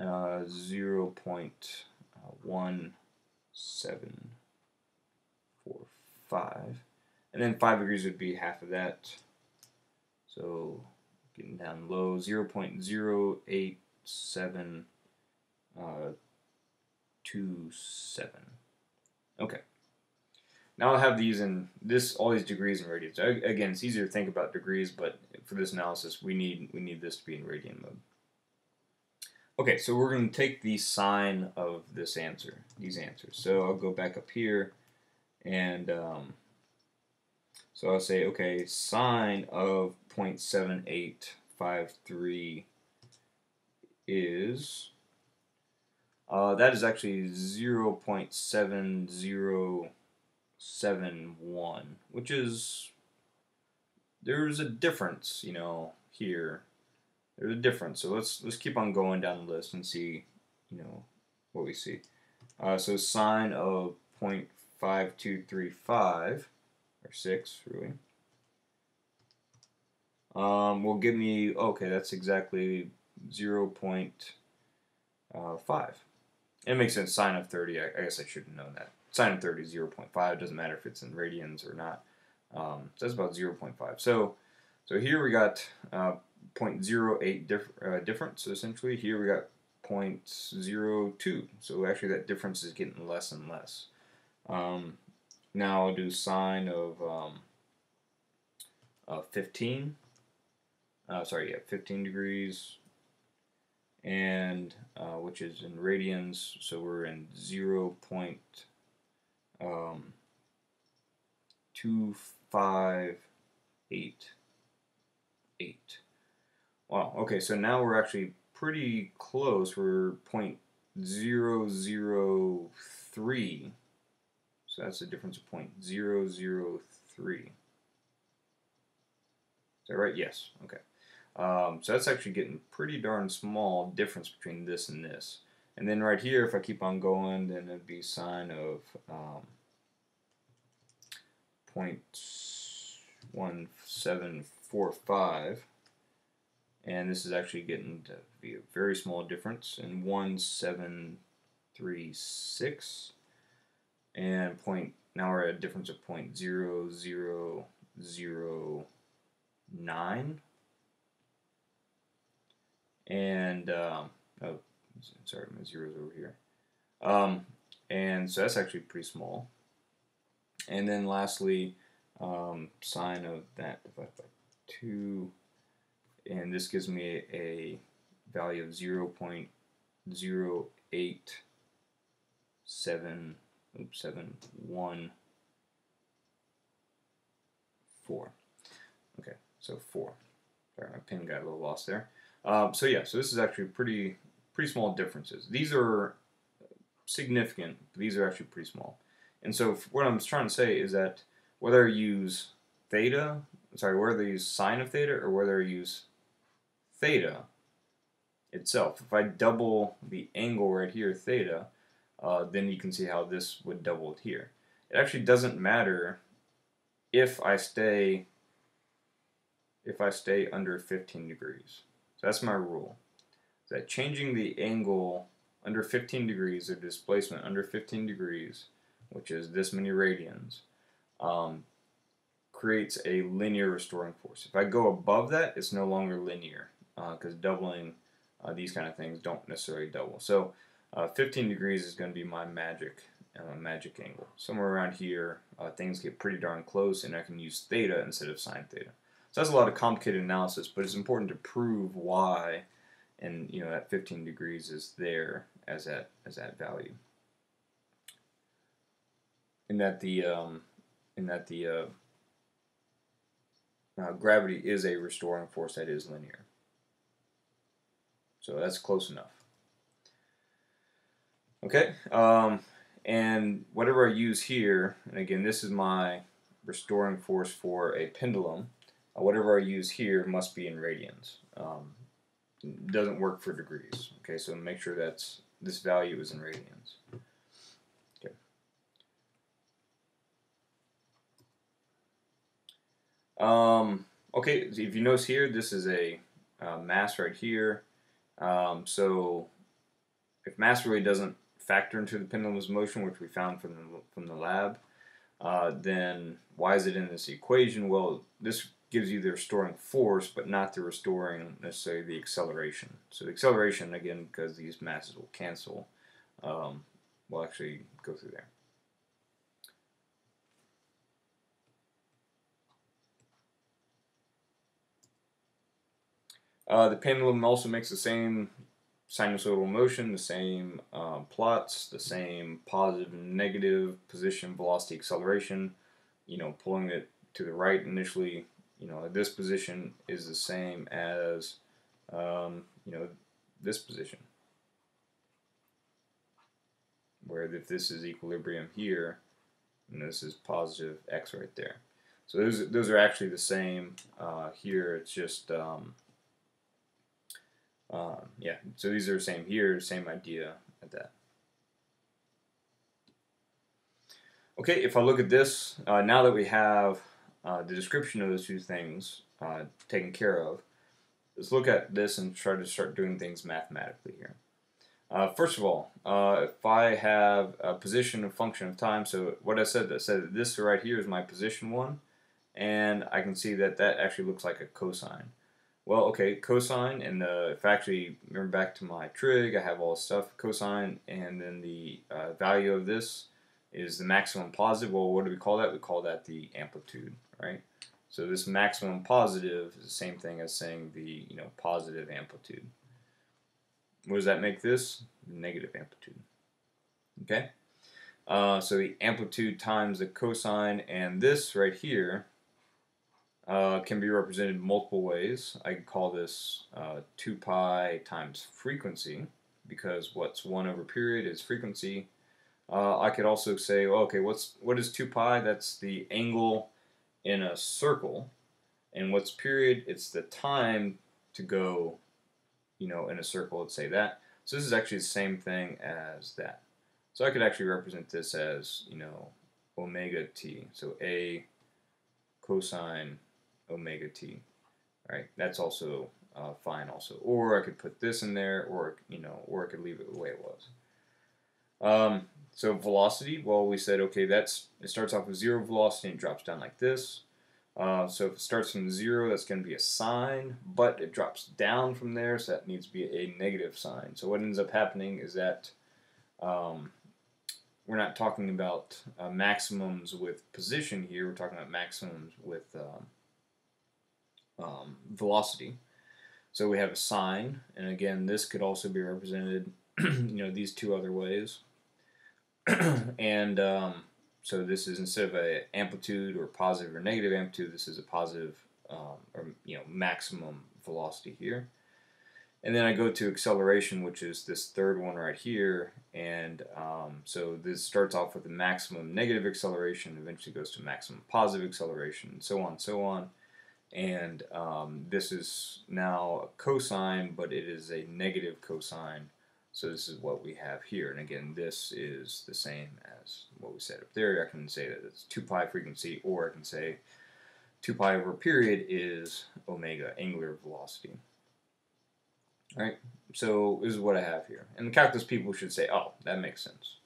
uh, 0 0.1745. And then 5 degrees would be half of that. So getting down low, 0 0.08727. Uh, Okay. now I have these in this all these degrees and radians. Again, it's easier to think about degrees, but for this analysis, we need we need this to be in radian mode. Okay, so we're going to take the sine of this answer, these answers. So I'll go back up here, and um, so I'll say, okay, sine of 0.7853 is, uh, that is actually 0.7071, which is, there's a difference, you know, here there's a difference. So let's let's keep on going down the list and see, you know, what we see. Uh, so sine of 0.5235 or six really. Um, will give me okay. That's exactly 0 uh, 0.5. It makes sense. Sine of 30. I, I, guess I should have known that. Sine of 30 is 0 0.5. It doesn't matter if it's in radians or not. Um, so that's about 0 0.5. So so here we got uh, 0.08 diff uh, difference essentially. Here we got 0.02. So actually that difference is getting less and less. Um, now I'll do sine of um, uh, 15. Uh, sorry, yeah, 15 degrees. And uh, which is in radians, so we're in 0. Um, 258. Wow, okay, so now we're actually pretty close. We're 0.003. So that's a difference of 0.003. Is that right? Yes. Okay. Um, so that's actually getting pretty darn small difference between this and this. And then right here, if I keep on going, then it'd be sine of um, 0.1745 and this is actually getting to be a very small difference in 1736 and point now we're at a difference of point zero zero zero nine. And um, oh sorry my zeros over here. Um, and so that's actually pretty small. And then lastly um, sine of that divided by 2 and this gives me a value of 0 0.087 oops, 714. Okay, so 4. Sorry, my pen got a little lost there. Um, so yeah, so this is actually pretty pretty small differences. These are significant, but these are actually pretty small. And so what I'm trying to say is that whether I use theta, sorry, whether I use sine of theta or whether I use theta itself. If I double the angle right here, theta, uh, then you can see how this would double it here. It actually doesn't matter if I stay if I stay under 15 degrees. So that's my rule. That changing the angle under 15 degrees, or displacement under 15 degrees, which is this many radians, um, creates a linear restoring force. If I go above that, it's no longer linear because uh, doubling uh, these kind of things don't necessarily double. So uh, 15 degrees is going to be my magic magic angle. Somewhere around here, things get pretty darn close, and I can use theta instead of sine theta. So that's a lot of complicated analysis, but it's important to prove why, and you know that 15 degrees is there as that as that value, and that the um, and that the uh, uh, gravity is a restoring force that is linear. So that's close enough. Okay, um, and whatever I use here, and again, this is my restoring force for a pendulum. Uh, whatever I use here must be in radians. Um, doesn't work for degrees. Okay, so make sure that's this value is in radians. Okay. Um, okay, if you notice here, this is a uh, mass right here. Um, so if mass really doesn't factor into the pendulum's motion, which we found from the, from the lab, uh, then why is it in this equation? Well, this gives you the restoring force, but not the restoring necessarily the acceleration. So the acceleration, again, because these masses will cancel, um, will actually go through there. Uh, the pendulum also makes the same sinusoidal motion, the same uh, plots, the same positive and negative position, velocity, acceleration. You know, pulling it to the right initially, you know, this position is the same as, um, you know, this position. Where if this is equilibrium here, and this is positive x right there. So those, those are actually the same uh, here. It's just, um, um, yeah, so these are the same here, same idea at that. Okay, if I look at this, uh, now that we have uh, the description of those two things uh, taken care of, let's look at this and try to start doing things mathematically here. Uh, first of all, uh, if I have a position a function of time, so what I said, I said that this right here is my position one, and I can see that that actually looks like a cosine. Well, okay, cosine, and the, if I actually remember back to my trig, I have all this stuff, cosine, and then the uh, value of this is the maximum positive. Well, what do we call that? We call that the amplitude, right? So this maximum positive is the same thing as saying the you know positive amplitude. What does that make this? Negative amplitude. Okay? Uh, so the amplitude times the cosine, and this right here uh, can be represented multiple ways. I call this uh, 2 pi times frequency, because what's 1 over period is frequency. Uh, I could also say, okay, what's what is 2 pi? That's the angle in a circle. And what's period? It's the time to go you know, in a circle, let's say that. So this is actually the same thing as that. So I could actually represent this as, you know, omega t. So a cosine omega t. Right? That's also uh, fine also. Or I could put this in there, or, you know, or I could leave it the way it was. Um, so velocity, well, we said, okay, that's it starts off with zero velocity and drops down like this. Uh, so if it starts from zero, that's going to be a sine, but it drops down from there, so that needs to be a negative sine. So what ends up happening is that um, we're not talking about uh, maximums with position here, we're talking about maximums with um, um, velocity. So we have a sine, and again, this could also be represented, you know, these two other ways. and um, so this is instead of a amplitude or positive or negative amplitude, this is a positive um, or you know maximum velocity here. And then I go to acceleration, which is this third one right here. And um, so this starts off with a maximum negative acceleration, eventually goes to maximum positive acceleration, and so on and so on. And um, this is now a cosine, but it is a negative cosine so this is what we have here. And again, this is the same as what we said up there. I can say that it's 2 pi frequency, or I can say 2 pi over period is omega, angular velocity. Alright, so this is what I have here. And the calculus people should say, oh, that makes sense.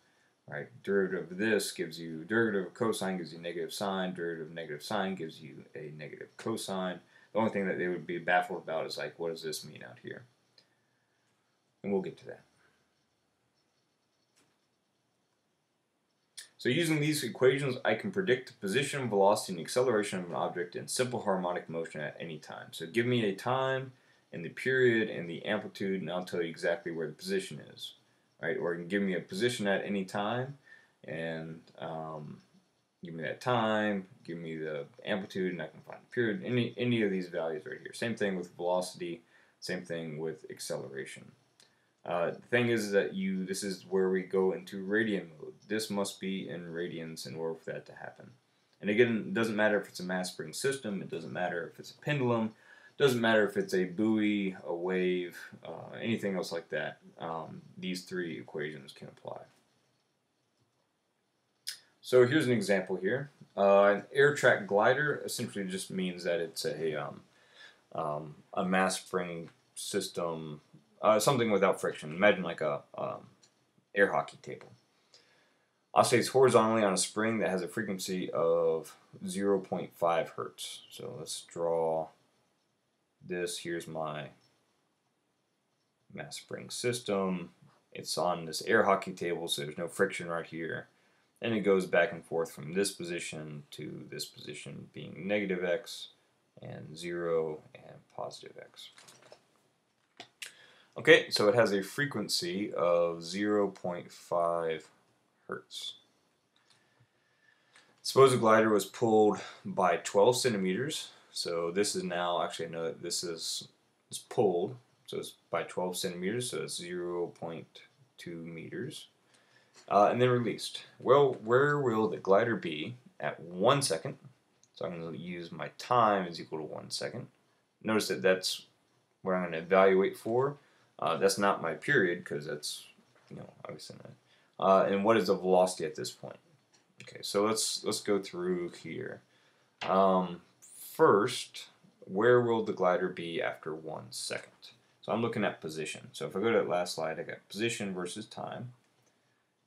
Right, derivative of this gives you, derivative of cosine gives you negative sine, derivative of negative sine gives you a negative cosine. The only thing that they would be baffled about is like, what does this mean out here? And we'll get to that. So using these equations, I can predict the position, velocity, and acceleration of an object in simple harmonic motion at any time. So give me a time and the period and the amplitude, and I'll tell you exactly where the position is. Right? Or give me a position at any time, and um, give me that time, give me the amplitude, and I can find the period. Any, any of these values right here. Same thing with velocity, same thing with acceleration. Uh, the thing is that you, this is where we go into radian mode. This must be in radians in order for that to happen. And again, it doesn't matter if it's a mass spring system, it doesn't matter if it's a pendulum, doesn't matter if it's a buoy, a wave, uh, anything else like that. Um, these three equations can apply. So here's an example here. Uh, an air track glider essentially just means that it's a, um, um, a mass spring system uh, something without friction. Imagine like a um, air hockey table. Oscillates horizontally on a spring that has a frequency of 0.5 hertz. So let's draw this. Here's my mass spring system. It's on this air hockey table, so there's no friction right here. And it goes back and forth from this position to this position being negative x and 0 and positive x. Okay, so it has a frequency of 0.5 hertz. Suppose a glider was pulled by 12 centimeters. So this is now actually no, this is is pulled. So it's by 12 centimeters. So it's 0.2 meters, uh, and then released. Well, where will the glider be at one second? So I'm going to use my time is equal to one second. Notice that that's where I'm going to evaluate for. Uh, that's not my period because that's, you know, obviously not. Uh, and what is the velocity at this point? Okay, so let's let's go through here. Um, first, where will the glider be after one second? So I'm looking at position. So if I go to that last slide, I got position versus time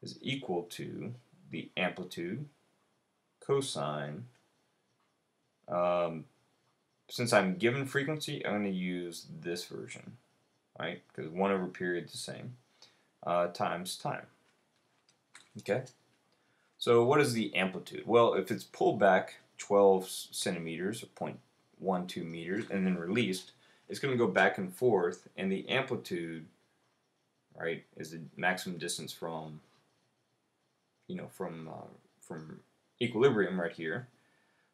is equal to the amplitude cosine. Um, since I'm given frequency, I'm going to use this version right? Because 1 over period is the same, uh, times time. Okay? So what is the amplitude? Well, if it's pulled back 12 centimeters, or 0.12 meters, and then released, it's going to go back and forth, and the amplitude, right, is the maximum distance from, you know, from, uh, from equilibrium right here.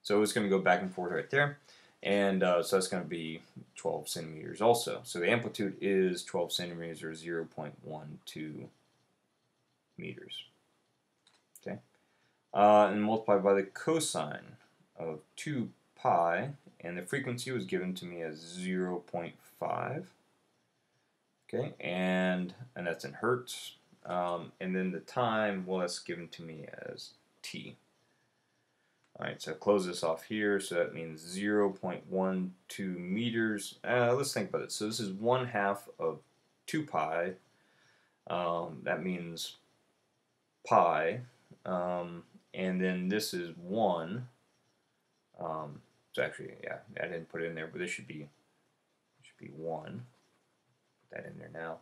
So it's going to go back and forth right there. And uh, so that's going to be 12 centimeters also. So the amplitude is 12 centimeters or 0.12 meters. Okay. Uh, and multiplied by the cosine of 2 pi, and the frequency was given to me as 0.5. Okay, and and that's in hertz. Um, and then the time, well, that's given to me as t. Alright, so close this off here, so that means 0.12 meters. Uh, let's think about it. So this is 1 half of 2 pi. Um, that means pi. Um, and then this is 1. Um, so actually, yeah, I didn't put it in there, but this should be should be 1. Put that in there now.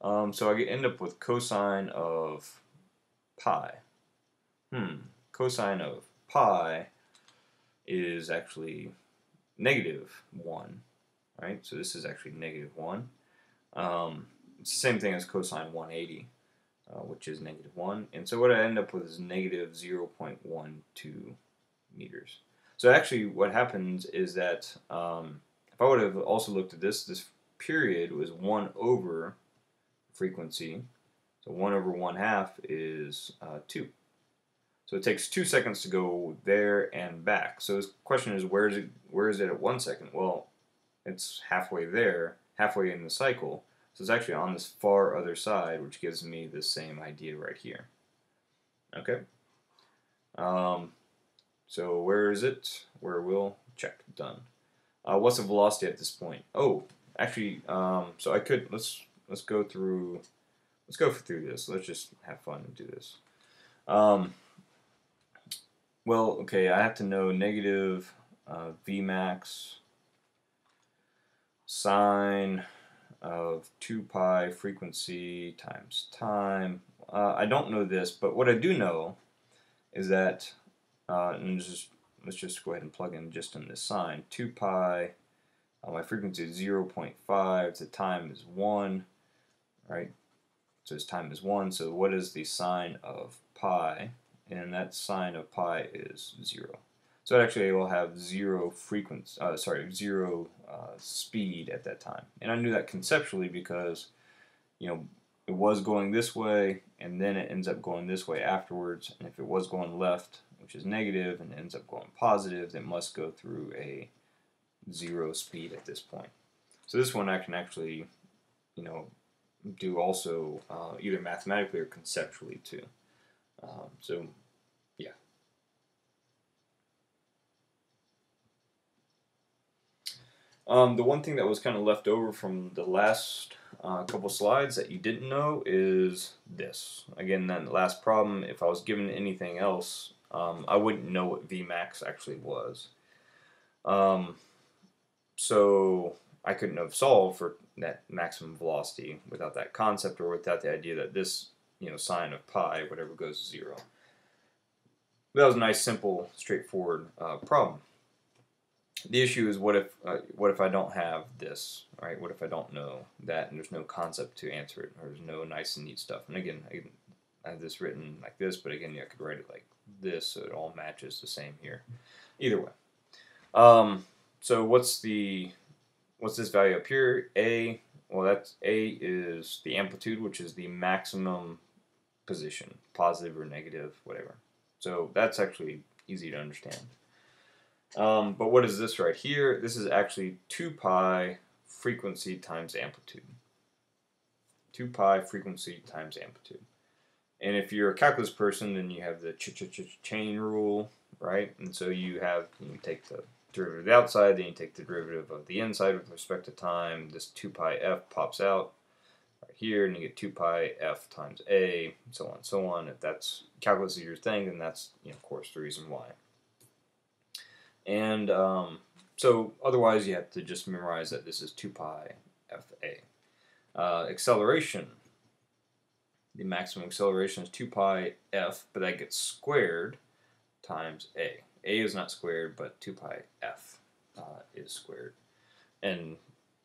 Um, so I end up with cosine of pi. Hmm, cosine of pi is actually negative 1, right? So this is actually negative 1. Um, it's the same thing as cosine 180, uh, which is negative 1. And so what I end up with is negative 0.12 meters. So actually what happens is that um, if I would have also looked at this, this period was 1 over frequency. So 1 over 1 half is uh, 2. So it takes two seconds to go there and back. So the question is, where is it? Where is it at one second? Well, it's halfway there, halfway in the cycle. So it's actually on this far other side, which gives me the same idea right here. Okay. Um, so where is it? Where will check done. Uh, what's the velocity at this point? Oh, actually, um, so I could let's let's go through let's go through this. Let's just have fun and do this. Um, well, okay, I have to know negative uh, Vmax sine of 2 pi frequency times time. Uh, I don't know this, but what I do know is that, uh, and just, let's just go ahead and plug in just in this sine, 2 pi, uh, my frequency is 0.5, the time is 1, right? So its time is 1, so what is the sine of pi? and that sine of pi is 0. So actually it will have zero frequency, uh, sorry, zero uh, speed at that time. And I knew that conceptually because, you know, it was going this way, and then it ends up going this way afterwards. And if it was going left, which is negative, and ends up going positive, it must go through a zero speed at this point. So this one I can actually, you know, do also uh, either mathematically or conceptually too. Um, so, yeah. Um, the one thing that was kind of left over from the last uh, couple slides that you didn't know is this. Again, that last problem, if I was given anything else, um, I wouldn't know what Vmax actually was. Um, so I couldn't have solved for that maximum velocity without that concept or without the idea that this you know, sine of pi, whatever goes to zero. But that was a nice, simple, straightforward uh, problem. The issue is what if uh, what if I don't have this, right? What if I don't know that, and there's no concept to answer it, or there's no nice and neat stuff. And again, I, have this written like this, but again, yeah, I could write it like this, so it all matches the same here. Either way. Um, so what's the what's this value up here? A well, that's A is the amplitude, which is the maximum position, positive or negative, whatever. So that's actually easy to understand. Um, but what is this right here? This is actually 2 pi frequency times amplitude. 2 pi frequency times amplitude. And if you're a calculus person, then you have the ch ch ch chain rule, right? And so you have, you take the derivative of the outside, then you take the derivative of the inside with respect to time. This 2 pi f pops out right here, and you get 2 pi f times a, and so on and so on. If that's calculus is your thing, then that's, you know, of course, the reason why. And um, so otherwise you have to just memorize that this is 2 pi fa. Uh, acceleration, the maximum acceleration is 2 pi f, but that gets squared times a. a is not squared, but 2 pi f uh, is squared. And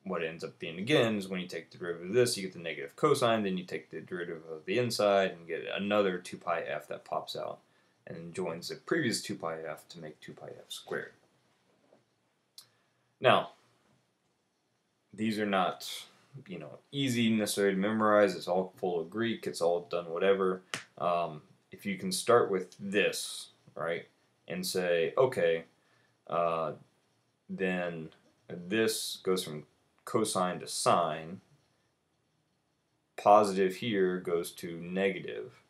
what ends up being again is when you take the derivative of this, you get the negative cosine, then you take the derivative of the inside and get another 2 pi f that pops out and joins the previous 2 pi f to make 2 pi f squared. Now, these are not, you know, easy necessarily to memorize. It's all full of Greek. It's all done whatever. Um, if you can start with this, right, and say, okay, uh, then this goes from cosine to sine. Positive here goes to negative.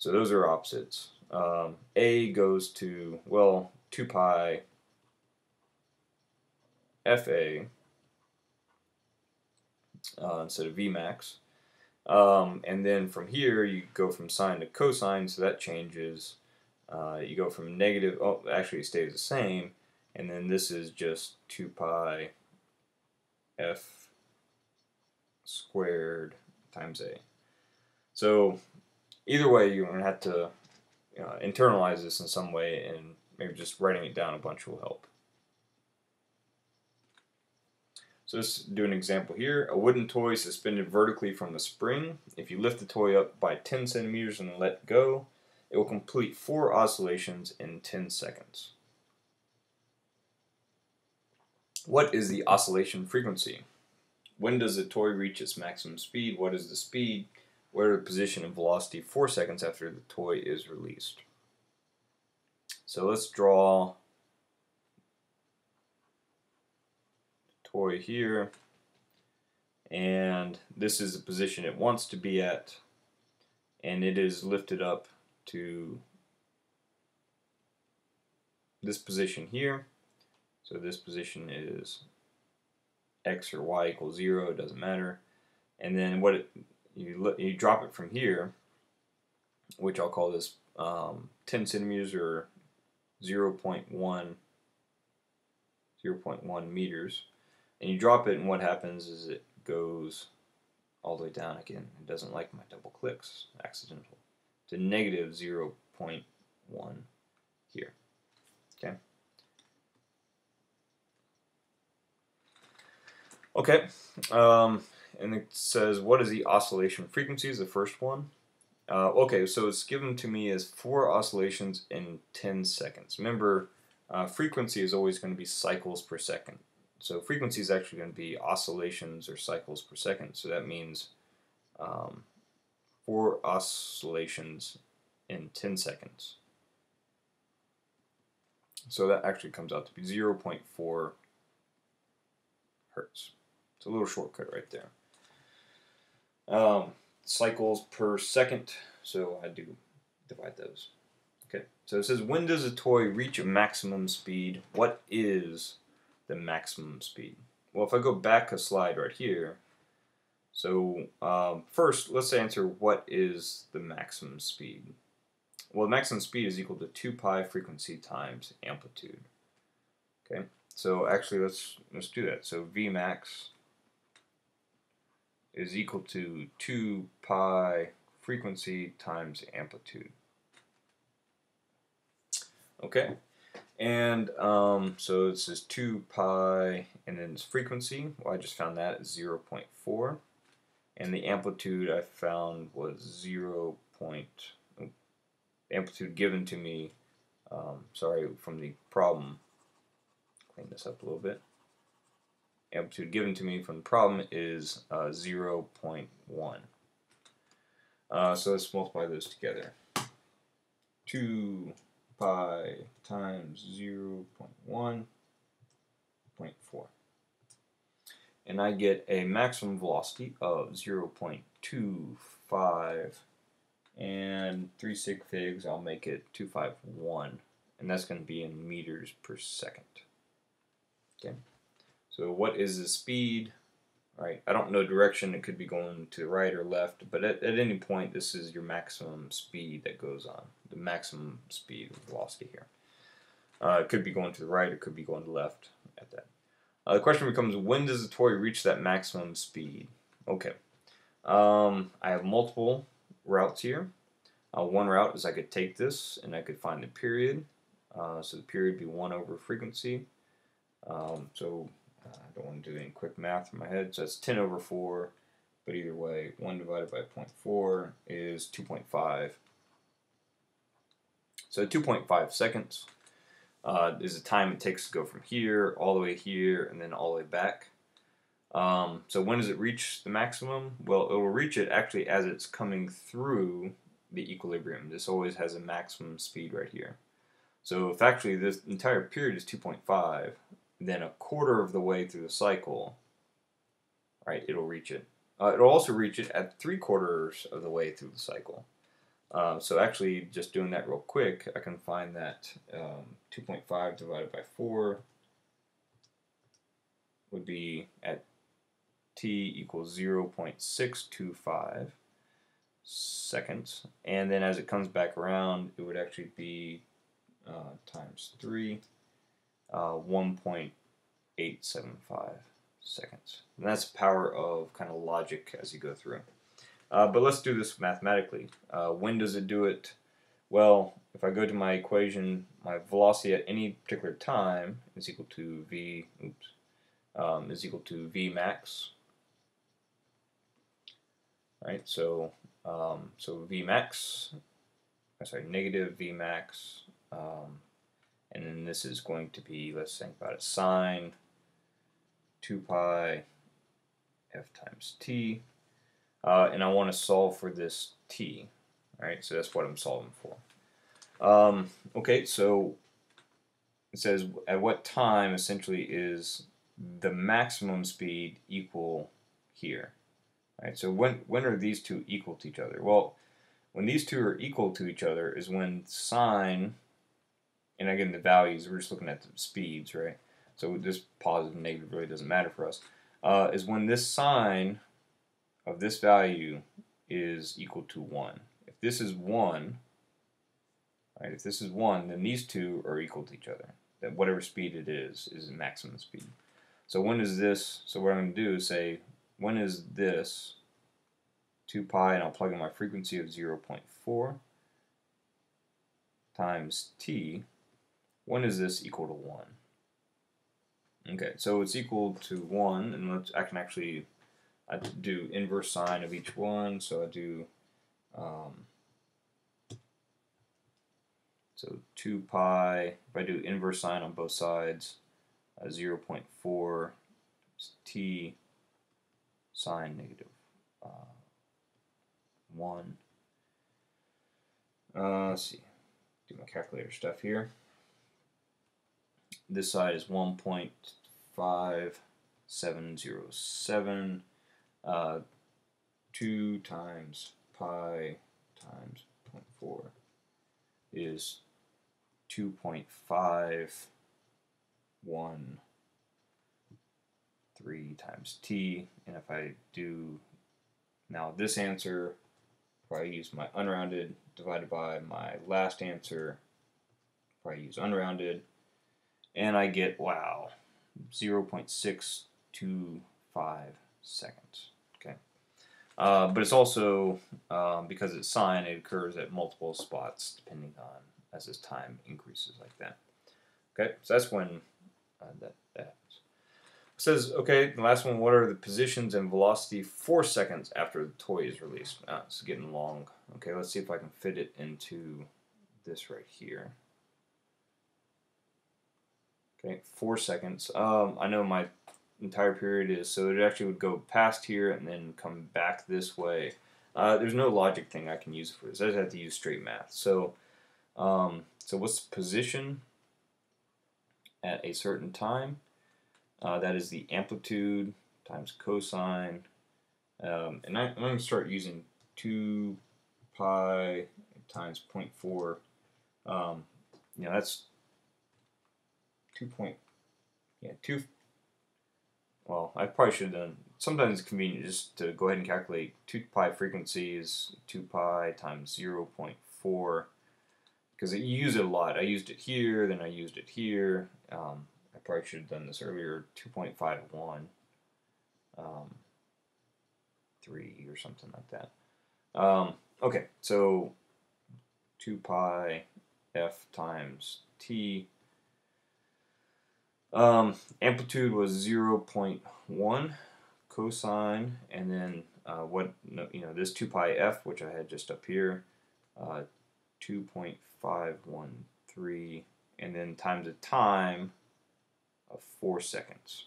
So those are opposites. Um, A goes to, well, 2 pi FA uh, instead of Vmax. Um, and then from here, you go from sine to cosine, so that changes. Uh, you go from negative, oh, actually it stays the same. And then this is just 2 pi f squared times a. So either way, you're going to have to internalize this in some way, and maybe just writing it down a bunch will help. So let's do an example here. A wooden toy suspended vertically from the spring. If you lift the toy up by 10 centimeters and let go, it will complete four oscillations in 10 seconds. What is the oscillation frequency? When does the toy reach its maximum speed? What is the speed? Where the position and velocity four seconds after the toy is released? So let's draw toy here. And this is the position it wants to be at. And it is lifted up to this position here. So this position is x or y equals 0, it doesn't matter. And then what it, you, you drop it from here, which I'll call this um, 10 centimeters or 0 0.1 0.1 meters and you drop it and what happens is it goes all the way down again. It doesn't like my double clicks, accidental, to negative 0.1 here. Okay. Okay, um, and it says what is the oscillation frequency is the first one. Uh, okay, so it's given to me as four oscillations in 10 seconds. Remember, uh, frequency is always going to be cycles per second. So frequency is actually going to be oscillations or cycles per second. So that means um, four oscillations in 10 seconds. So that actually comes out to be 0.4 hertz. It's a little shortcut right there. Um, cycles per second, so I do divide those. Okay, so it says when does a toy reach a maximum speed? What is the maximum speed? Well, if I go back a slide right here, so um, first let's answer what is the maximum speed. Well, the maximum speed is equal to 2 pi frequency times amplitude. Okay, so actually let's let's do that. So Vmax is equal to 2 pi frequency times amplitude. Okay, And um, so this is 2 pi, and then its frequency, well I just found that is 0 0.4. And the amplitude I found was 0. Point, amplitude given to me, um, sorry, from the problem, clean this up a little bit. Amplitude given to me from the problem is uh, 0 0.1. Uh, so let's multiply those together. 2 pi times 0 0.1, 0.4. And I get a maximum velocity of 0 0.25 and 3 sig figs, I'll make it 251. And that's going to be in meters per second. Okay. So what is the speed? right? I don't know direction. It could be going to the right or left, but at, at any point, this is your maximum speed that goes on, the maximum speed velocity here. Uh, it could be going to the right, it could be going to the left at that. Uh, the question becomes, when does the toy reach that maximum speed? Okay. Um, I have multiple routes here. Uh, one route is I could take this and I could find the period. Uh, so the period would be 1 over frequency. Um, so I don't want to do any quick math in my head, so that's 10 over 4, but either way, 1 divided by 0.4 is 2.5. So 2.5 seconds uh, is the time it takes to go from here all the way here and then all the way back. Um, so when does it reach the maximum? Well, it will reach it actually as it's coming through the equilibrium. This always has a maximum speed right here. So if actually this entire period is 2.5, then a quarter of the way through the cycle, right, it'll reach it. Uh, it'll also reach it at three quarters of the way through the cycle. Uh, so actually, just doing that real quick, I can find that um, 2.5 divided by 4 would be at t equals 0.625 seconds. And then as it comes back around, it would actually be uh, times 3 uh, 1.875 seconds. And that's power of kind of logic as you go through. Uh, but let's do this mathematically. Uh, when does it do it? Well, if I go to my equation, my velocity at any particular time is equal to v, oops, um, is equal to v max. Right, so um, so v max, sorry, negative v max um, and then this is going to be, let's think about it, sine 2 pi f times t. Uh, and I want to solve for this t. Alright, so that's what I'm solving for. Um, okay, so it says at what time essentially is the maximum speed equal here. Right, so when, when are these two equal to each other? Well, when these two are equal to each other is when sine and again the values, we're just looking at the speeds, right? So this positive and negative really doesn't matter for us, uh, is when this sine of this value is equal to 1. If this is 1, right, if this is 1, then these two are equal to each other. That whatever speed it is, is maximum speed. So when is this, so what I'm going to do is say, when is this 2 pi, and I'll plug in my frequency of 0.4 times t, when is this equal to 1? Okay, so it's equal to 1, and let's, I can actually I do inverse sine of each one, so I do, um, so 2 pi, if I do inverse sine on both sides, uh, 0 0.4 t sine negative, uh, 1. Uh, let's see, do my calculator stuff here. This side is 1.5707. Uh, 2 times pi times 0.4 is 2.513 times t. And if I do now this answer, if I use my unrounded divided by my last answer, if I use unrounded, and I get, wow, 0.625 seconds. Okay, uh, But it's also, um, because it's sine, it occurs at multiple spots depending on as this time increases like that. Okay, so that's when uh, that, that says, okay, the last one, what are the positions and velocity four seconds after the toy is released? Ah, it's getting long. Okay, let's see if I can fit it into this right here. Okay, four seconds. Um, I know my entire period is, so it actually would go past here and then come back this way. Uh, there's no logic thing I can use for this. I just have to use straight math. So, um, so what's the position at a certain time? Uh, that is the amplitude times cosine. Um, and I, am going to start using 2 pi times 0.4. Um, you know, that's 2 point, yeah, 2, well, I probably should have done, sometimes it's convenient just to go ahead and calculate 2 pi frequency is 2 pi times 0 0.4, because you use it a lot. I used it here, then I used it here. Um, I probably should have done this earlier, 2.51, um, 3 or something like that. Um, okay, so 2 pi f times t um, amplitude was 0 0.1 cosine, and then uh, what you know this 2 pi f, which I had just up here, uh, 2.513, and then times a time of 4 seconds.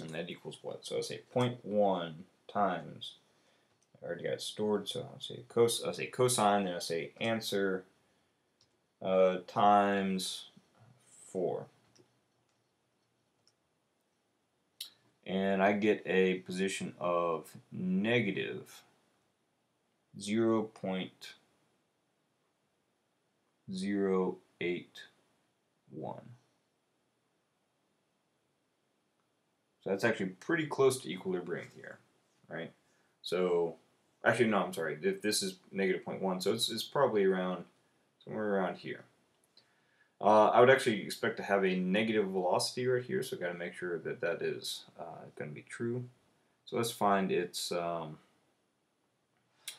And that equals what? So I say 0.1 times, I already got stored, so I'll say, cos I'll say cosine, then I say answer uh, times 4. And I get a position of negative 0 0.081. So that's actually pretty close to equilibrium here, right? So, actually, no, I'm sorry. This is negative 0.1, so it's, it's probably around somewhere around here. Uh, I would actually expect to have a negative velocity right here, so I've got to make sure that that is uh, going to be true. So let's find its, um,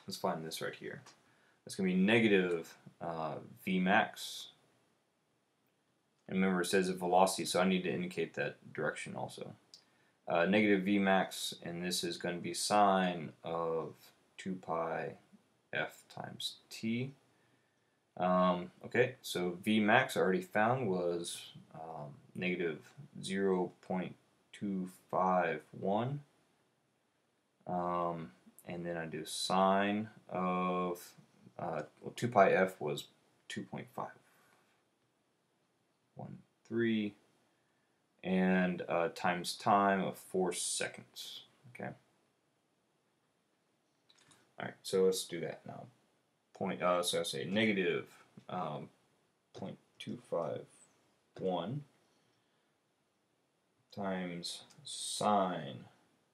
let's find this right here. It's going to be negative uh, Vmax. And remember it says a velocity, so I need to indicate that direction also. Uh, negative Vmax, and this is going to be sine of 2 pi f times t. Um, okay, so Vmax I already found was um, negative 0.251. Um, and then I do sine of, uh, well, 2 pi f was 2.513 and uh, times time of 4 seconds. Okay. Alright, so let's do that now point, uh, so I say negative um, 0.251 times sine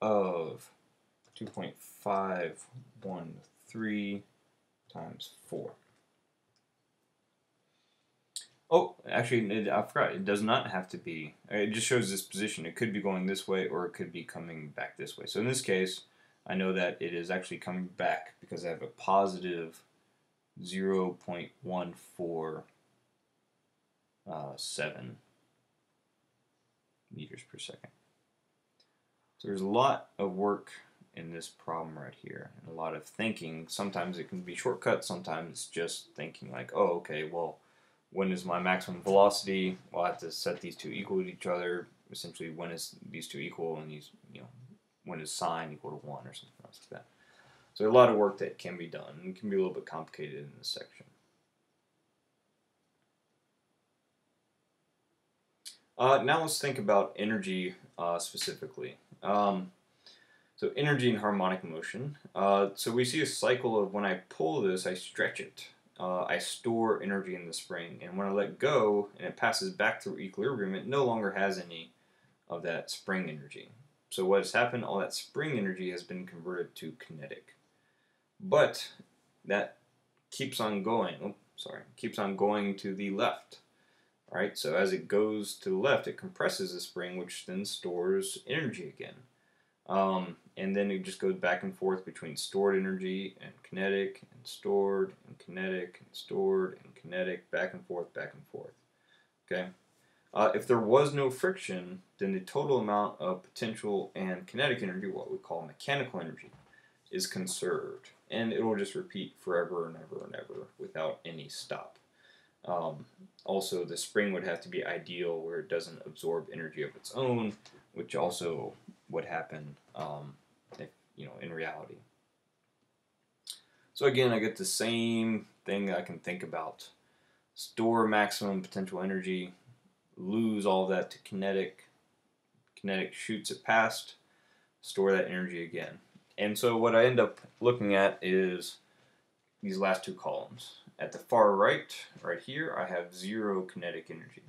of 2.513 times 4. Oh, actually, it, I forgot. It does not have to be. It just shows this position. It could be going this way or it could be coming back this way. So in this case, I know that it is actually coming back because I have a positive 0.147 uh, meters per second. So there's a lot of work in this problem right here, and a lot of thinking. Sometimes it can be shortcut, sometimes it's just thinking like, oh, okay, well, when is my maximum velocity? Well, I have to set these two equal to each other. Essentially, when is these two equal, and these, you know, when is sine equal to 1 or something else like that. So a lot of work that can be done and can be a little bit complicated in this section. Uh, now let's think about energy uh, specifically. Um, so energy and harmonic motion. Uh, so we see a cycle of when I pull this, I stretch it. Uh, I store energy in the spring, and when I let go and it passes back through equilibrium, it no longer has any of that spring energy. So what has happened? All that spring energy has been converted to kinetic. But that keeps on going. Oh, sorry, keeps on going to the left. All right, so as it goes to the left, it compresses the spring, which then stores energy again. Um, and then it just goes back and forth between stored energy and kinetic, and stored and kinetic, and stored and kinetic, back and forth, back and forth. Okay. Uh, if there was no friction, then the total amount of potential and kinetic energy, what we call mechanical energy, is conserved. And it will just repeat forever and ever and ever without any stop. Um, also, the spring would have to be ideal where it doesn't absorb energy of its own, which also would happen um, if, you know, in reality. So again, I get the same thing I can think about. Store maximum potential energy, lose all that to kinetic. Kinetic shoots it past, store that energy again. And so what I end up looking at is these last two columns. At the far right, right here, I have zero kinetic energy.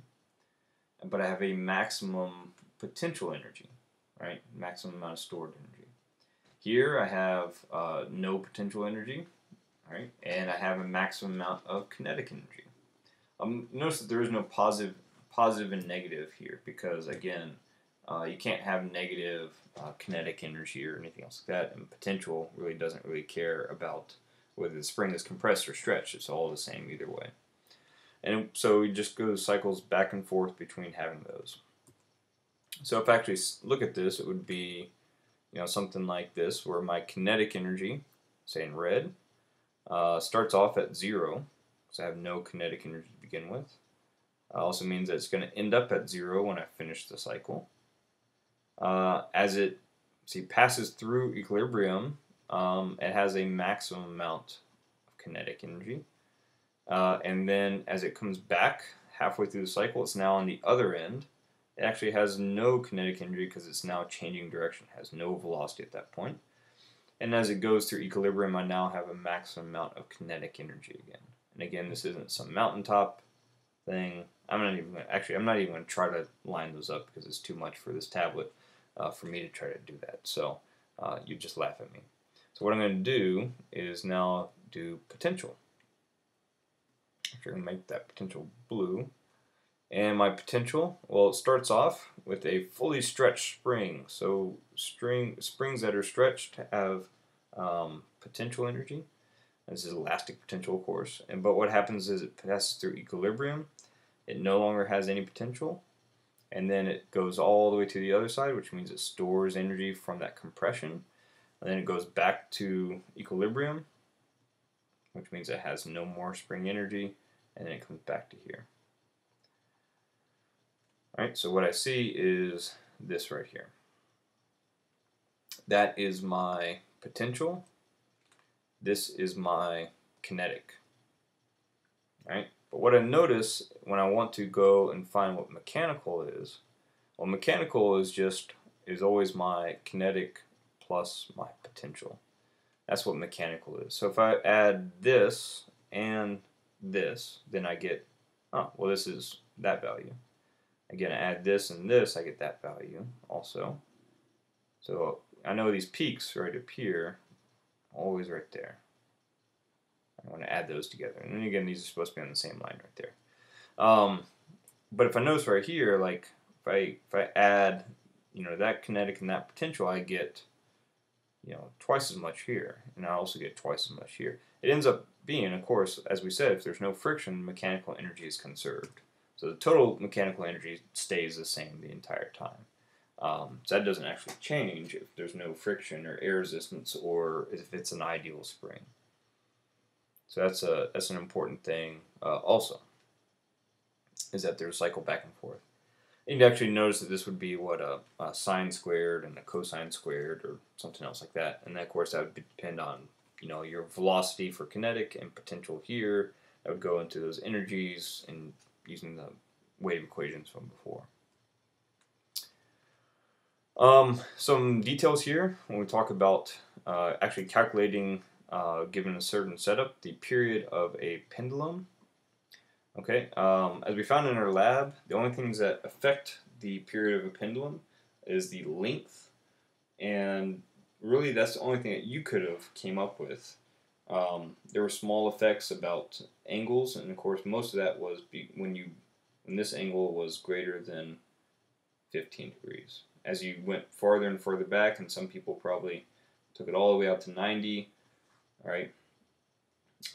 But I have a maximum potential energy, right? Maximum amount of stored energy. Here I have uh, no potential energy, right? And I have a maximum amount of kinetic energy. Um, notice that there is no positive positive and negative here because again, uh, you can't have negative uh, kinetic energy or anything else like that, and potential really doesn't really care about whether the spring is compressed or stretched. It's all the same either way. And so it just goes cycles back and forth between having those. So if I actually look at this, it would be, you know, something like this, where my kinetic energy, say in red, uh, starts off at zero, because I have no kinetic energy to begin with. Uh, also means that it's going to end up at zero when I finish the cycle. Uh, as it see passes through equilibrium, um, it has a maximum amount of kinetic energy. Uh, and then as it comes back halfway through the cycle, it's now on the other end. It actually has no kinetic energy because it's now changing direction, has no velocity at that point. And as it goes through equilibrium, I now have a maximum amount of kinetic energy again. And again, this isn't some mountaintop thing. I'm not even actually I'm not even going to try to line those up because it's too much for this tablet uh, for me to try to do that. So uh, you just laugh at me. So what I'm going to do is now do potential. I'm going to make that potential blue. And my potential, well, it starts off with a fully stretched spring. So string springs that are stretched have um, potential energy. This is elastic potential, of course. And but what happens is it passes through equilibrium. It no longer has any potential, and then it goes all the way to the other side, which means it stores energy from that compression, and then it goes back to equilibrium, which means it has no more spring energy, and then it comes back to here. Alright, so what I see is this right here. That is my potential. This is my kinetic. Alright, but what I notice when I want to go and find what mechanical is, well mechanical is just, is always my kinetic plus my potential. That's what mechanical is. So if I add this and this, then I get, oh, well this is that value. Again, I add this and this, I get that value also. So I know these peaks right up here, always right there. I want to add those together. And then again, these are supposed to be on the same line right there. Um, but if I notice right here, like if I if I add, you know, that kinetic and that potential, I get, you know, twice as much here, and I also get twice as much here. It ends up being, of course, as we said, if there's no friction, mechanical energy is conserved. So the total mechanical energy stays the same the entire time. Um, so that doesn't actually change if there's no friction or air resistance or if it's an ideal spring. So that's a that's an important thing uh, also, is that there's cycle back and forth. And you actually notice that this would be what a, a, sine squared and a cosine squared or something else like that. And then of course that would depend on you know your velocity for kinetic and potential here. That would go into those energies and using the wave equations from before. Um, some details here when we talk about uh, actually calculating uh, given a certain setup, the period of a pendulum. Okay, um, as we found in our lab, the only things that affect the period of a pendulum is the length, and really that's the only thing that you could have came up with. Um, there were small effects about angles, and of course most of that was when you when this angle was greater than 15 degrees. as you went farther and farther back, and some people probably took it all the way out to 90, all right,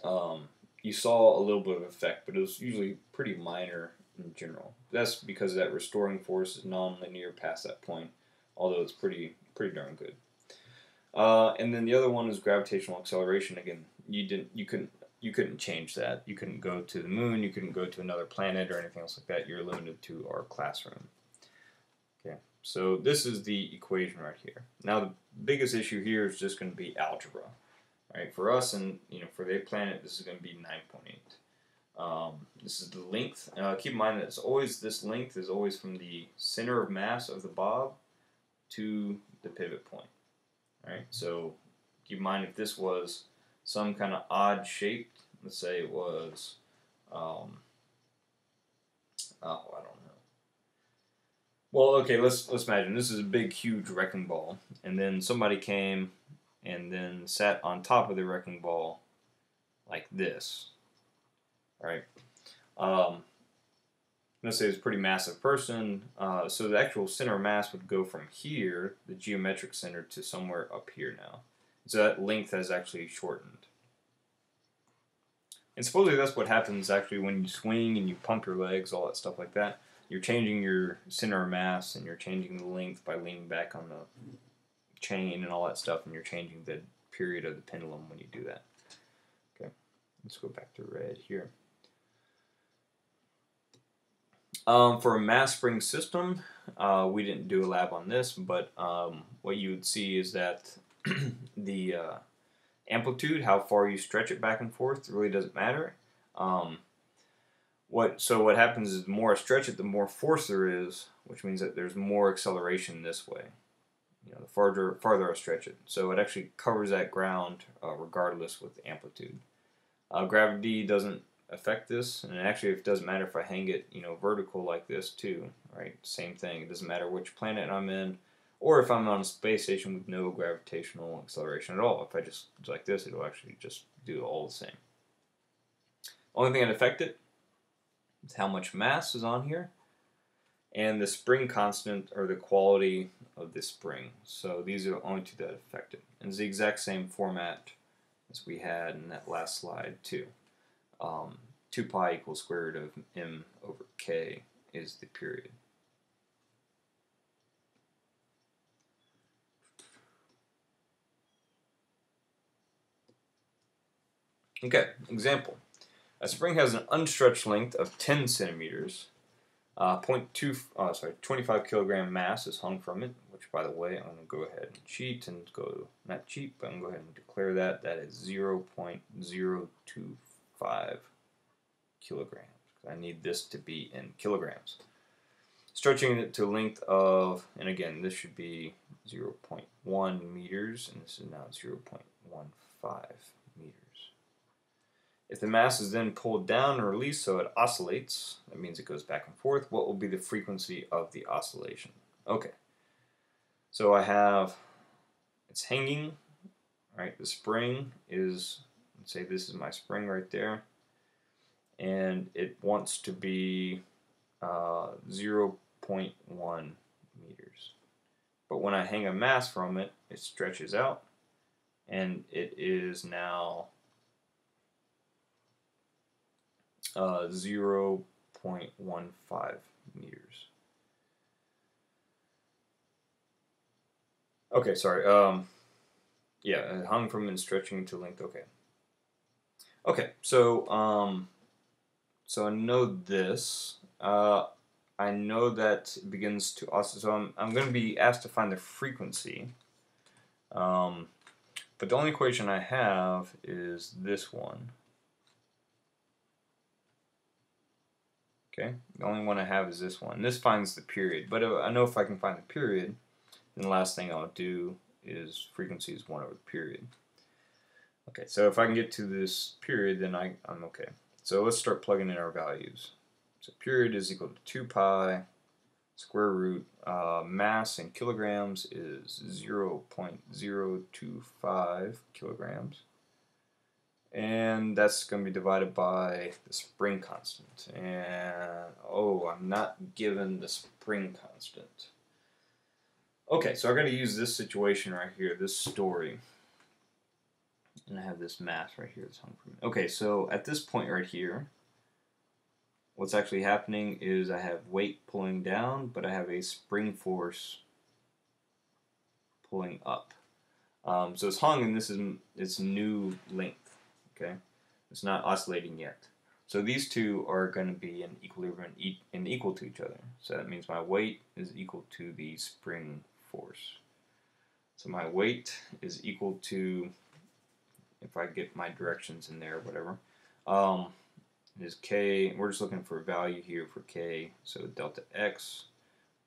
um, you saw a little bit of effect, but it was usually pretty minor in general. That's because that restoring force is non-linear past that point, although it's pretty pretty darn good. Uh, and then the other one is gravitational acceleration. Again, you didn't you couldn't you couldn't change that. You couldn't go to the moon. You couldn't go to another planet or anything else like that. You're limited to our classroom. Okay, so this is the equation right here. Now the biggest issue here is just going to be algebra. Right, for us and you know for their planet, this is going to be 9.8. Um, this is the length. Uh, keep in mind that it's always this length is always from the center of mass of the bob to the pivot point. Right, so keep in mind if this was some kind of odd shaped, let's say it was, um, oh, I don't know. Well, okay, let's let's imagine this is a big, huge wrecking ball, and then somebody came and then sat on top of the wrecking ball like this right? Um, let's say it's a pretty massive person, uh, so the actual center of mass would go from here, the geometric center, to somewhere up here now. So that length has actually shortened. And supposedly that's what happens actually when you swing and you pump your legs, all that stuff like that. You're changing your center of mass and you're changing the length by leaning back on the chain and all that stuff, and you're changing the period of the pendulum when you do that. Okay, let's go back to red here. Um, for a mass spring system, uh, we didn't do a lab on this, but um, what you would see is that the uh, amplitude, how far you stretch it back and forth, really doesn't matter. Um, what so what happens is the more I stretch it, the more force there is, which means that there's more acceleration this way. You know, the farther farther I stretch it, so it actually covers that ground uh, regardless with amplitude. Uh, gravity doesn't affect this. And actually, it doesn't matter if I hang it, you know, vertical like this too, right? Same thing. It doesn't matter which planet I'm in, or if I'm on a space station with no gravitational acceleration at all. If I just like this, it'll actually just do all the same. Only thing that affect it is how much mass is on here, and the spring constant or the quality of the spring. So these are the only two that affect it. And it's the exact same format as we had in that last slide too um, 2 pi equals square root of m over k is the period. Okay, example. A spring has an unstretched length of 10 centimeters. Uh, 0.2, uh, sorry, 25 kilogram mass is hung from it, which by the way, I'm going to go ahead and cheat and go, not cheat, but I'm going to go ahead and declare that. That is 0.025 kilograms. I need this to be in kilograms. Stretching it to length of, and again, this should be 0.1 meters, and this is now 0.15 meters. If the mass is then pulled down or released so it oscillates, that means it goes back and forth, what will be the frequency of the oscillation? Okay, so I have, it's hanging, right, the spring is let's say this is my spring right there and it wants to be uh, 0.1 meters. But when I hang a mass from it, it stretches out and it is now uh, 0.15 meters. Okay, sorry. Um, yeah, it hung from and stretching to length. Okay. Okay, so um, so I know this. Uh, I know that it begins to oscillate. So I'm, I'm going to be asked to find the frequency. Um, but the only equation I have is this one. Okay, the only one I have is this one. This finds the period, but I know if I can find the period, then the last thing I'll do is frequency is 1 over the period. Okay, so if I can get to this period, then I, I'm okay. So let's start plugging in our values. So period is equal to 2 pi square root. Uh, mass in kilograms is 0 0.025 kilograms. And that's going to be divided by the spring constant. And, oh, I'm not given the spring constant. Okay, so I'm going to use this situation right here, this story. And I have this mass right here that's hung from it. Okay, so at this point right here, what's actually happening is I have weight pulling down, but I have a spring force pulling up. Um, so it's hung, and this is its new length. Okay, it's not oscillating yet. So these two are going to be in equilibrium and equal to each other. So that means my weight is equal to the spring force. So my weight is equal to, if I get my directions in there, whatever, um, is k, we're just looking for a value here for k, so delta x.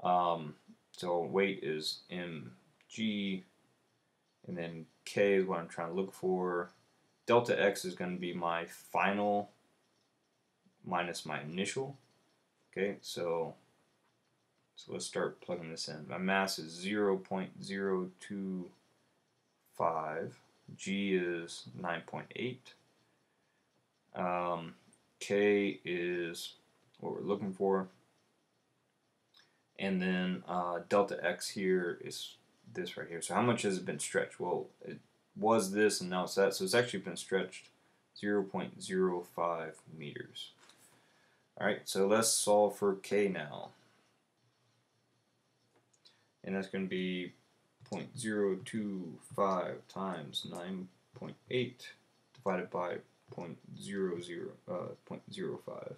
Um, so weight is mg, and then k is what I'm trying to look for. Delta x is going to be my final minus my initial. Okay, so so let's start plugging this in. My mass is 0 0.025. G is 9.8. Um, K is what we're looking for. And then uh, delta X here is this right here. So how much has it been stretched? Well, it was this and now it's that. So it's actually been stretched 0.05 meters. Alright, so let's solve for K now and that's going to be 0.025 times 9.8 divided by 0.00, uh, 0.05.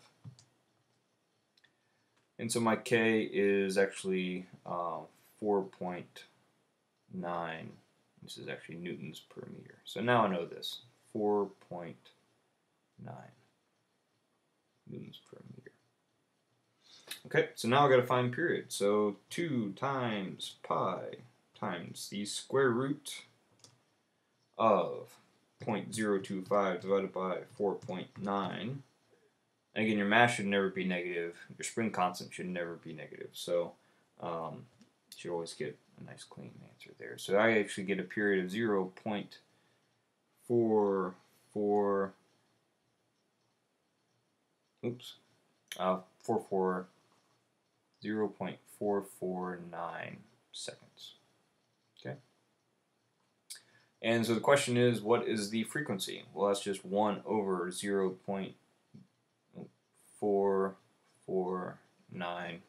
And so my K is actually uh, 4.9. This is actually newtons per meter. So now I know this, 4.9 newtons per meter. Okay, so now I've got to find period. So 2 times pi times the square root of 0.025 divided by 4.9. And again, your mass should never be negative. Your spring constant should never be negative. So um, you should always get a nice clean answer there. So I actually get a period of 0 0.44, oops, uh, 44 0.449 seconds. Okay. And so the question is, what is the frequency? Well, that's just 1 over 0.449,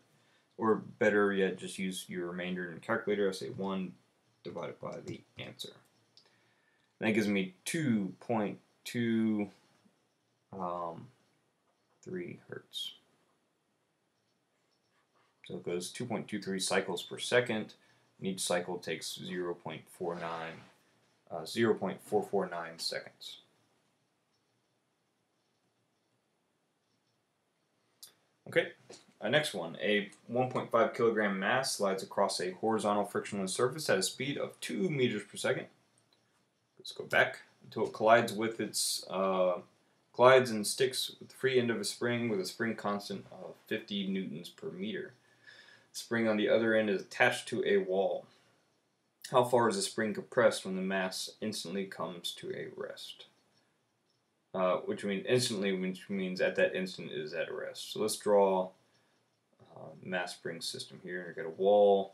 or better yet, just use your remainder in calculator. I say 1 divided by the answer. And that gives me 2.2 um, 3 hertz. So it goes 2.23 cycles per second, and each cycle takes 0.49, uh, 0.449 seconds. Okay, uh, next one. A 1.5 kilogram mass slides across a horizontal frictionless surface at a speed of 2 meters per second. Let's go back until it collides with its uh, collides and sticks with the free end of a spring with a spring constant of 50 newtons per meter The spring on the other end is attached to a wall. How far is the spring compressed when the mass instantly comes to a rest? Uh, which means instantly, which means at that instant is at rest. So let's draw a mass spring system here. We've got a wall,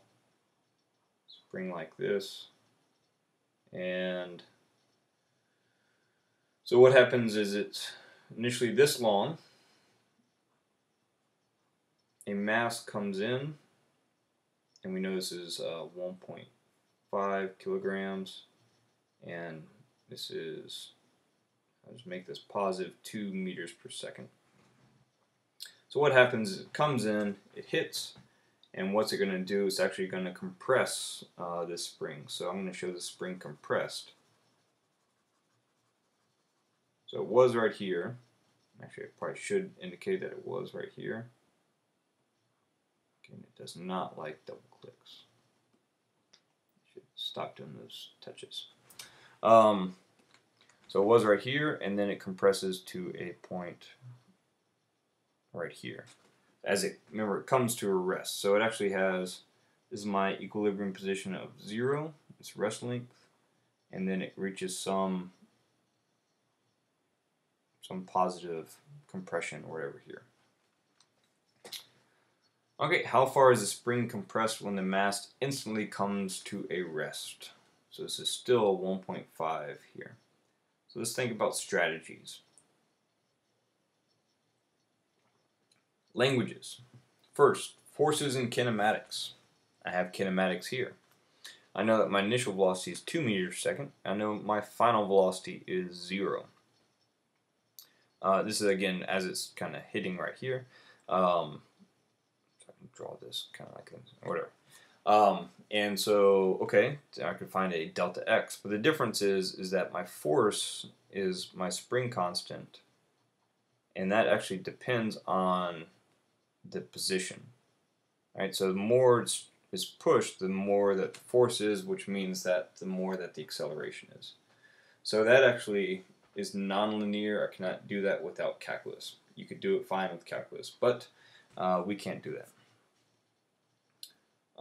spring like this, and so what happens is it's initially this long, a mass comes in and we know this is uh, 1.5 kilograms and this is I'll just make this positive 2 meters per second so what happens it comes in it hits and what's it going to do it's actually going to compress uh, this spring so I'm going to show the spring compressed so it was right here actually I probably should indicate that it was right here and it does not like double clicks. Should stop doing those touches. Um, so it was right here, and then it compresses to a point right here. As it, remember, it comes to a rest. So it actually has, this is my equilibrium position of zero, its rest length, and then it reaches some, some positive compression or whatever here. Okay, how far is the spring compressed when the mass instantly comes to a rest? So this is still 1.5 here. So let's think about strategies. Languages. First, forces and kinematics. I have kinematics here. I know that my initial velocity is 2 meters per second. I know my final velocity is 0. Uh, this is again as it's kind of hitting right here. Um, so I can draw this kind of like this, whatever. Um, and so, okay, I could find a delta x, but the difference is is that my force is my spring constant, and that actually depends on the position. Right, so the more is pushed, the more that the force is, which means that the more that the acceleration is. So that actually is nonlinear. I cannot do that without calculus. You could do it fine with calculus, but uh, we can't do that.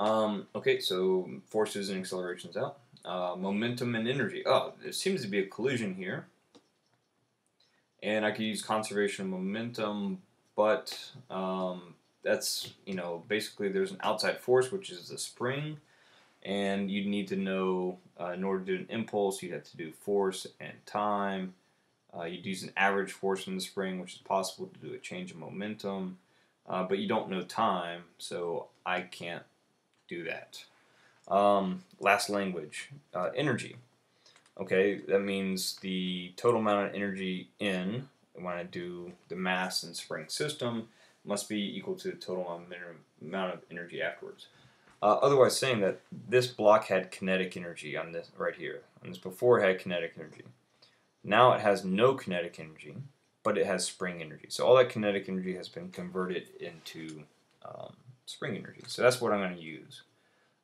Um, okay, so forces and accelerations out. Uh, momentum and energy. Oh, there seems to be a collision here. And I could use conservation of momentum, but um, that's, you know, basically there's an outside force, which is the spring, and you'd need to know, uh, in order to do an impulse, you'd have to do force and time. Uh, you'd use an average force from the spring, which is possible to do a change of momentum, uh, but you don't know time, so I can't do that. Um, last language, uh, energy. Okay, that means the total amount of energy in, when I do the mass and spring system, must be equal to the total amount of energy afterwards. Uh, otherwise saying that this block had kinetic energy on this right here. And this before had kinetic energy. Now it has no kinetic energy, but it has spring energy. So all that kinetic energy has been converted into um, spring energy. So that's what I'm going to use.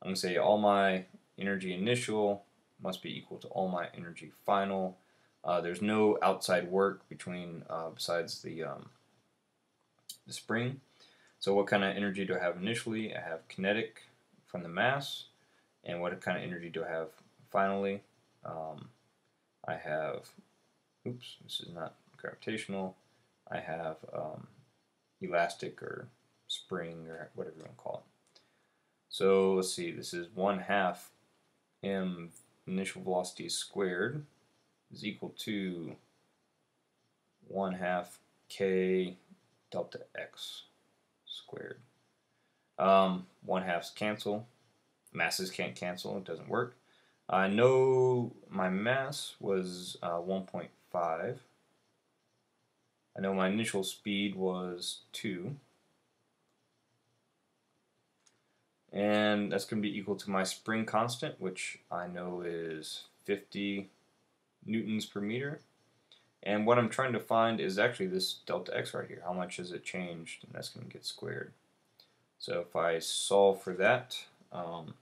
I'm going to say all my energy initial must be equal to all my energy final. Uh, there's no outside work between uh, besides the um, the spring. So what kind of energy do I have initially? I have kinetic from the mass. And what kind of energy do I have finally? Um, I have, oops, this is not gravitational. I have um, elastic or spring or whatever you want to call it. So let's see, this is 1 half m initial velocity squared is equal to 1 half k delta x squared. Um, 1 halves cancel. Masses can't cancel, it doesn't work. I know my mass was uh, 1.5. I know my initial speed was 2. And that's going to be equal to my spring constant, which I know is 50 newtons per meter. And what I'm trying to find is actually this delta x right here. How much has it changed? And that's going to get squared. So if I solve for that, um,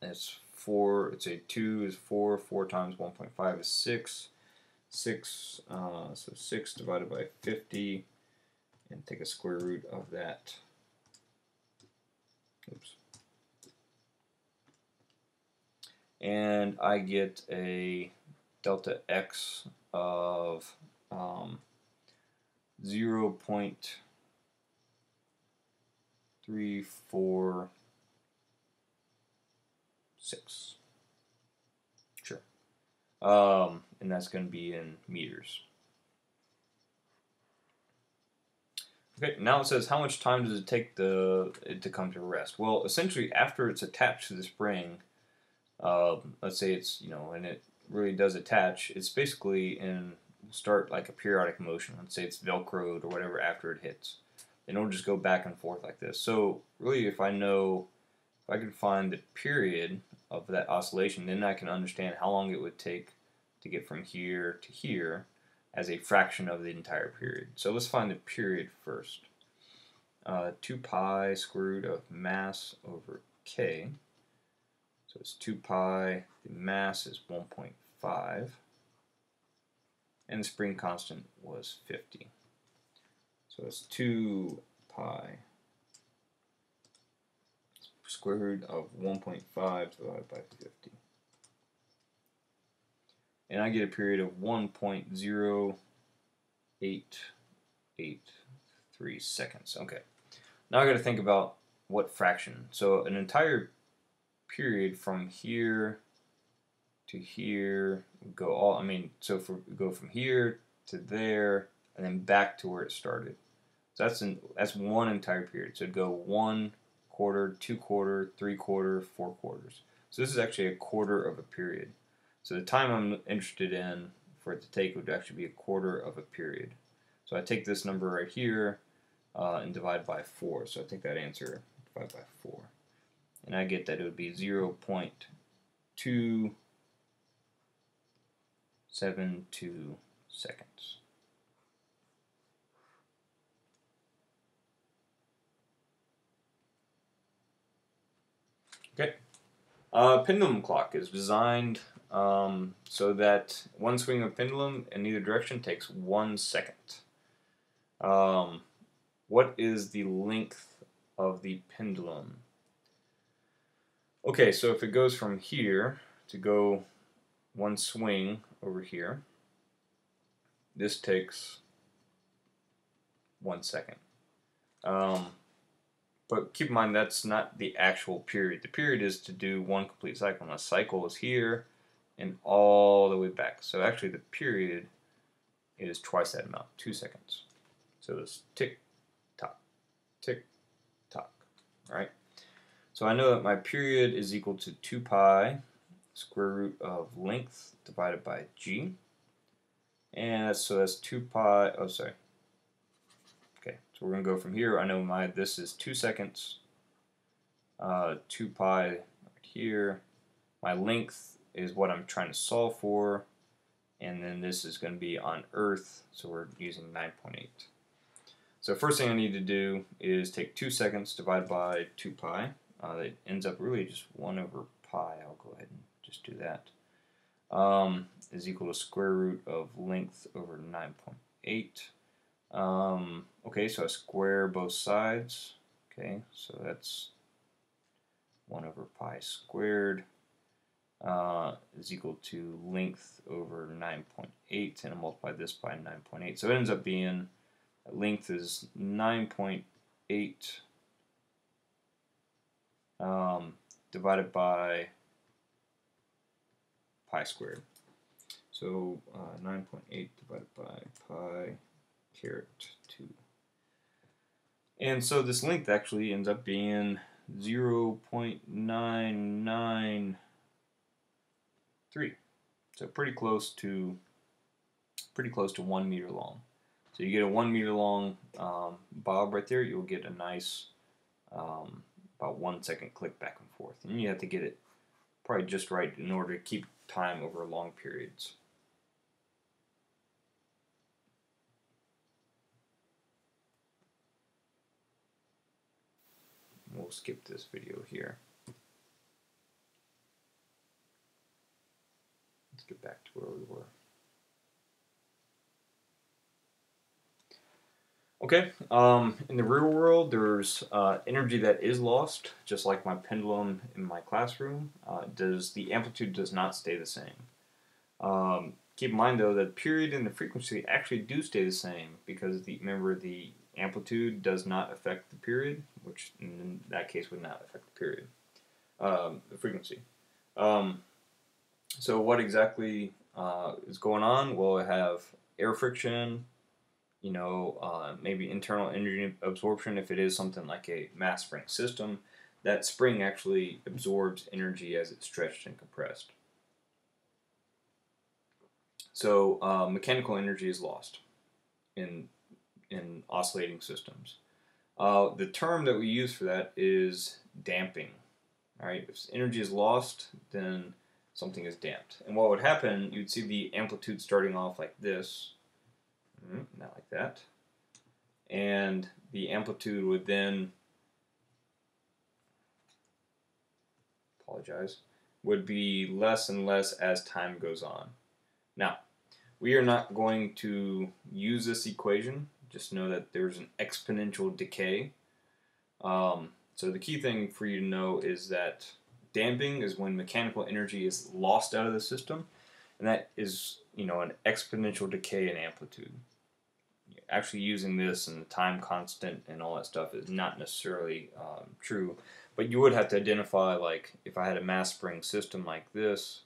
it's 4, it's a 2 is 4, 4 times 1.5 is 6. 6, uh, so 6 divided by 50, and take a square root of that. Oops. And I get a delta x of um, 0 0.346. Sure. Um, and that's going to be in meters. Okay, now it says how much time does it take the it to come to rest? Well, essentially, after it's attached to the spring, uh, let's say it's you know, and it really does attach, it's basically in start like a periodic motion. Let's say it's velcroed or whatever after it hits. And it'll just go back and forth like this. So really if I know, if I can find the period of that oscillation, then I can understand how long it would take to get from here to here as a fraction of the entire period. So let's find the period first. Uh, 2 pi square root of mass over k. So it's 2 pi, the mass is 1.5, and the spring constant was 50. So it's 2 pi square root of 1.5 divided by 50. And I get a period of 1.0883 seconds. Okay. Now I got to think about what fraction. So an entire period from here to here go all. I mean, so for go from here to there and then back to where it started. So that's an that's one entire period. So it'd go one quarter, two quarter, three quarter, four quarters. So this is actually a quarter of a period. So the time I'm interested in for it to take would actually be a quarter of a period. So I take this number right here uh, and divide by 4. So I take that answer, divide by 4. And I get that it would be 0 0.272 seconds. Okay. Uh, pendulum clock is designed um, so that one swing of pendulum in either direction takes one second. Um, what is the length of the pendulum? Okay, so if it goes from here to go one swing over here, this takes one second. Um, but keep in mind that's not the actual period. The period is to do one complete cycle, and a cycle is here and all the way back. So actually the period is twice that amount, two seconds. So it's tick, tock, tick, tock, right? So I know that my period is equal to 2 pi square root of length divided by g. And so that's 2 pi, oh sorry. Okay, so we're going to go from here. I know my this is 2 seconds. Uh, 2 pi right here. My length is what I'm trying to solve for. And then this is going to be on Earth, so we're using 9.8. So first thing I need to do is take 2 seconds divided by 2 pi. Uh, that ends up really just 1 over pi. I'll go ahead and just do that. Um, is equal to square root of length over 9.8. Um, okay, so I square both sides. Okay, so that's 1 over pi squared uh, is equal to length over 9.8 and I multiply this by 9.8 so it ends up being length is 9.8 um, divided by pi squared so uh, 9.8 divided by pi caret 2 and so this length actually ends up being 0.99 three. So pretty close to pretty close to one meter long. So you get a one meter long um, bob right there, you'll get a nice um, about one second click back and forth. And you have to get it probably just right in order to keep time over long periods. We'll skip this video here. Let's get back to where we were. Okay, um, in the real world, there's uh, energy that is lost, just like my pendulum in my classroom. Uh, does The amplitude does not stay the same. Um, keep in mind, though, that period and the frequency actually do stay the same, because the remember, the amplitude does not affect the period, which in that case would not affect the period, um, the frequency. Um, so what exactly uh, is going on? Well, I have air friction, you know, uh, maybe internal energy absorption if it is something like a mass spring system. That spring actually absorbs energy as it's stretched and compressed. So uh, mechanical energy is lost in in oscillating systems. Uh, the term that we use for that is damping. All right, if energy is lost, then something is damped. And what would happen, you'd see the amplitude starting off like this, not like that, and the amplitude would then, apologize, would be less and less as time goes on. Now, we are not going to use this equation, just know that there's an exponential decay. Um, so the key thing for you to know is that Damping is when mechanical energy is lost out of the system, and that is you know an exponential decay in amplitude. actually using this and the time constant and all that stuff is not necessarily um, true. But you would have to identify, like, if I had a mass spring system like this,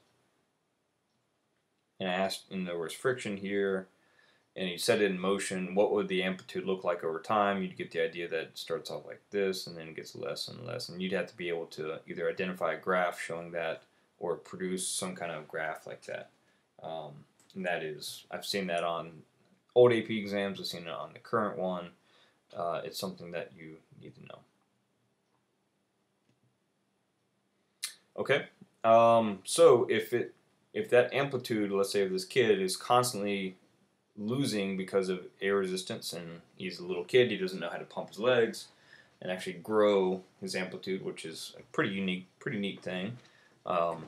and I asked, and there was friction here, and you set it in motion, what would the amplitude look like over time? You'd get the idea that it starts off like this, and then gets less and less, and you'd have to be able to either identify a graph showing that, or produce some kind of graph like that. Um, and that is, I've seen that on old AP exams, I've seen it on the current one. Uh, it's something that you need to know. Okay, um, so if it if that amplitude, let's say of this kid, is constantly losing because of air resistance, and he's a little kid, he doesn't know how to pump his legs and actually grow his amplitude, which is a pretty unique, pretty neat thing. Um,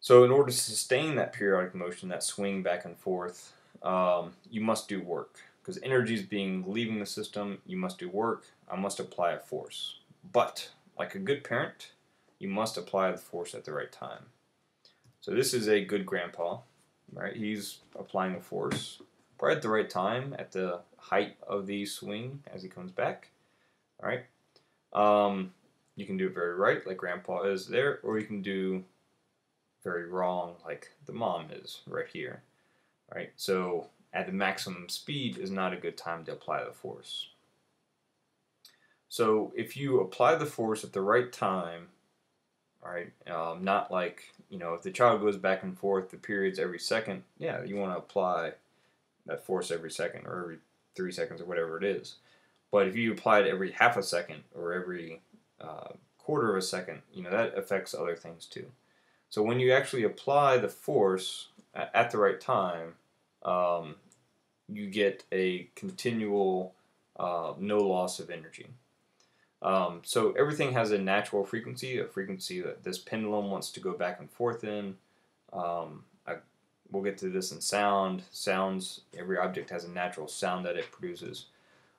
so in order to sustain that periodic motion, that swing back and forth, um, you must do work. Because energy is being leaving the system, you must do work. I must apply a force. But, like a good parent, you must apply the force at the right time. So this is a good grandpa, right? He's applying the force right at the right time, at the height of the swing as he comes back. All right. Um, you can do it very right, like grandpa is there, or you can do very wrong, like the mom is right here. Right. So at the maximum speed is not a good time to apply the force. So if you apply the force at the right time, right? Um, not like, you know, if the child goes back and forth the periods every second, yeah, you want to apply that force every second or every three seconds or whatever it is. But if you apply it every half a second or every uh, quarter of a second, you know, that affects other things too. So when you actually apply the force at the right time, um, you get a continual uh, no loss of energy. Um, so everything has a natural frequency, a frequency that this pendulum wants to go back and forth in. Um, I, we'll get to this in sound. Sounds, every object has a natural sound that it produces.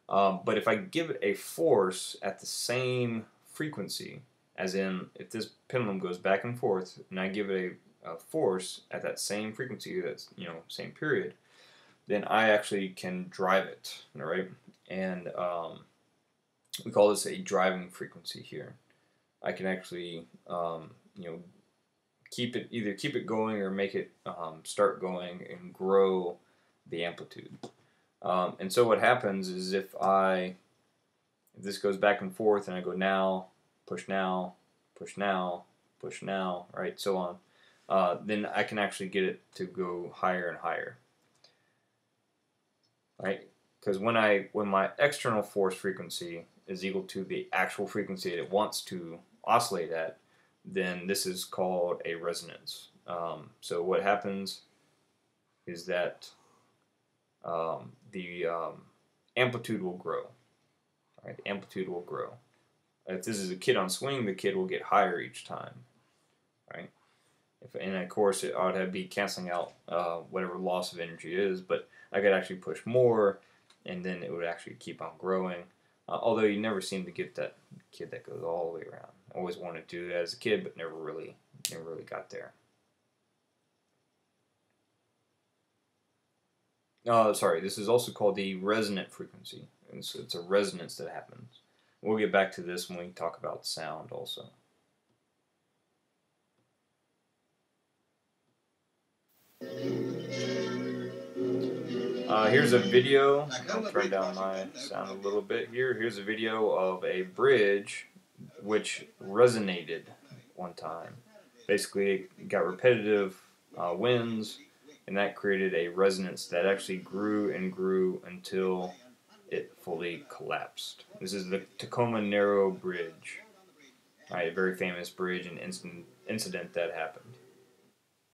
Um, but if I give it a force at the same frequency, as in if this pendulum goes back and forth, and I give it a, a force at that same frequency, that's you know same period, then I actually can drive it, all right? And um, we call this a driving frequency here. I can actually, um, you know, keep it either keep it going or make it um, start going and grow the amplitude. Um, and so what happens is if I, if this goes back and forth and I go now, push now, push now, push now, right, so on, uh, then I can actually get it to go higher and higher. Right? Because when I when my external force frequency is equal to the actual frequency that it wants to oscillate at, then this is called a resonance. Um, so what happens is that um, the um, amplitude will grow. Right, the amplitude will grow. If this is a kid on swing, the kid will get higher each time. Right, if, and of course it ought to be canceling out uh, whatever loss of energy is, but I could actually push more, and then it would actually keep on growing. Uh, although you never seem to get that kid that goes all the way around. I always wanted to as a kid, but never really, never really got there. Oh, sorry. This is also called the resonant frequency. And so it's a resonance that happens. We'll get back to this when we talk about sound also. Uh, here's a video. I'll turn down my sound a little bit here. Here's a video of a bridge which resonated one time. Basically, it got repetitive uh, winds, and that created a resonance that actually grew and grew until it fully collapsed. This is the Tacoma Narrow Bridge, right, a very famous bridge and incident, incident that happened.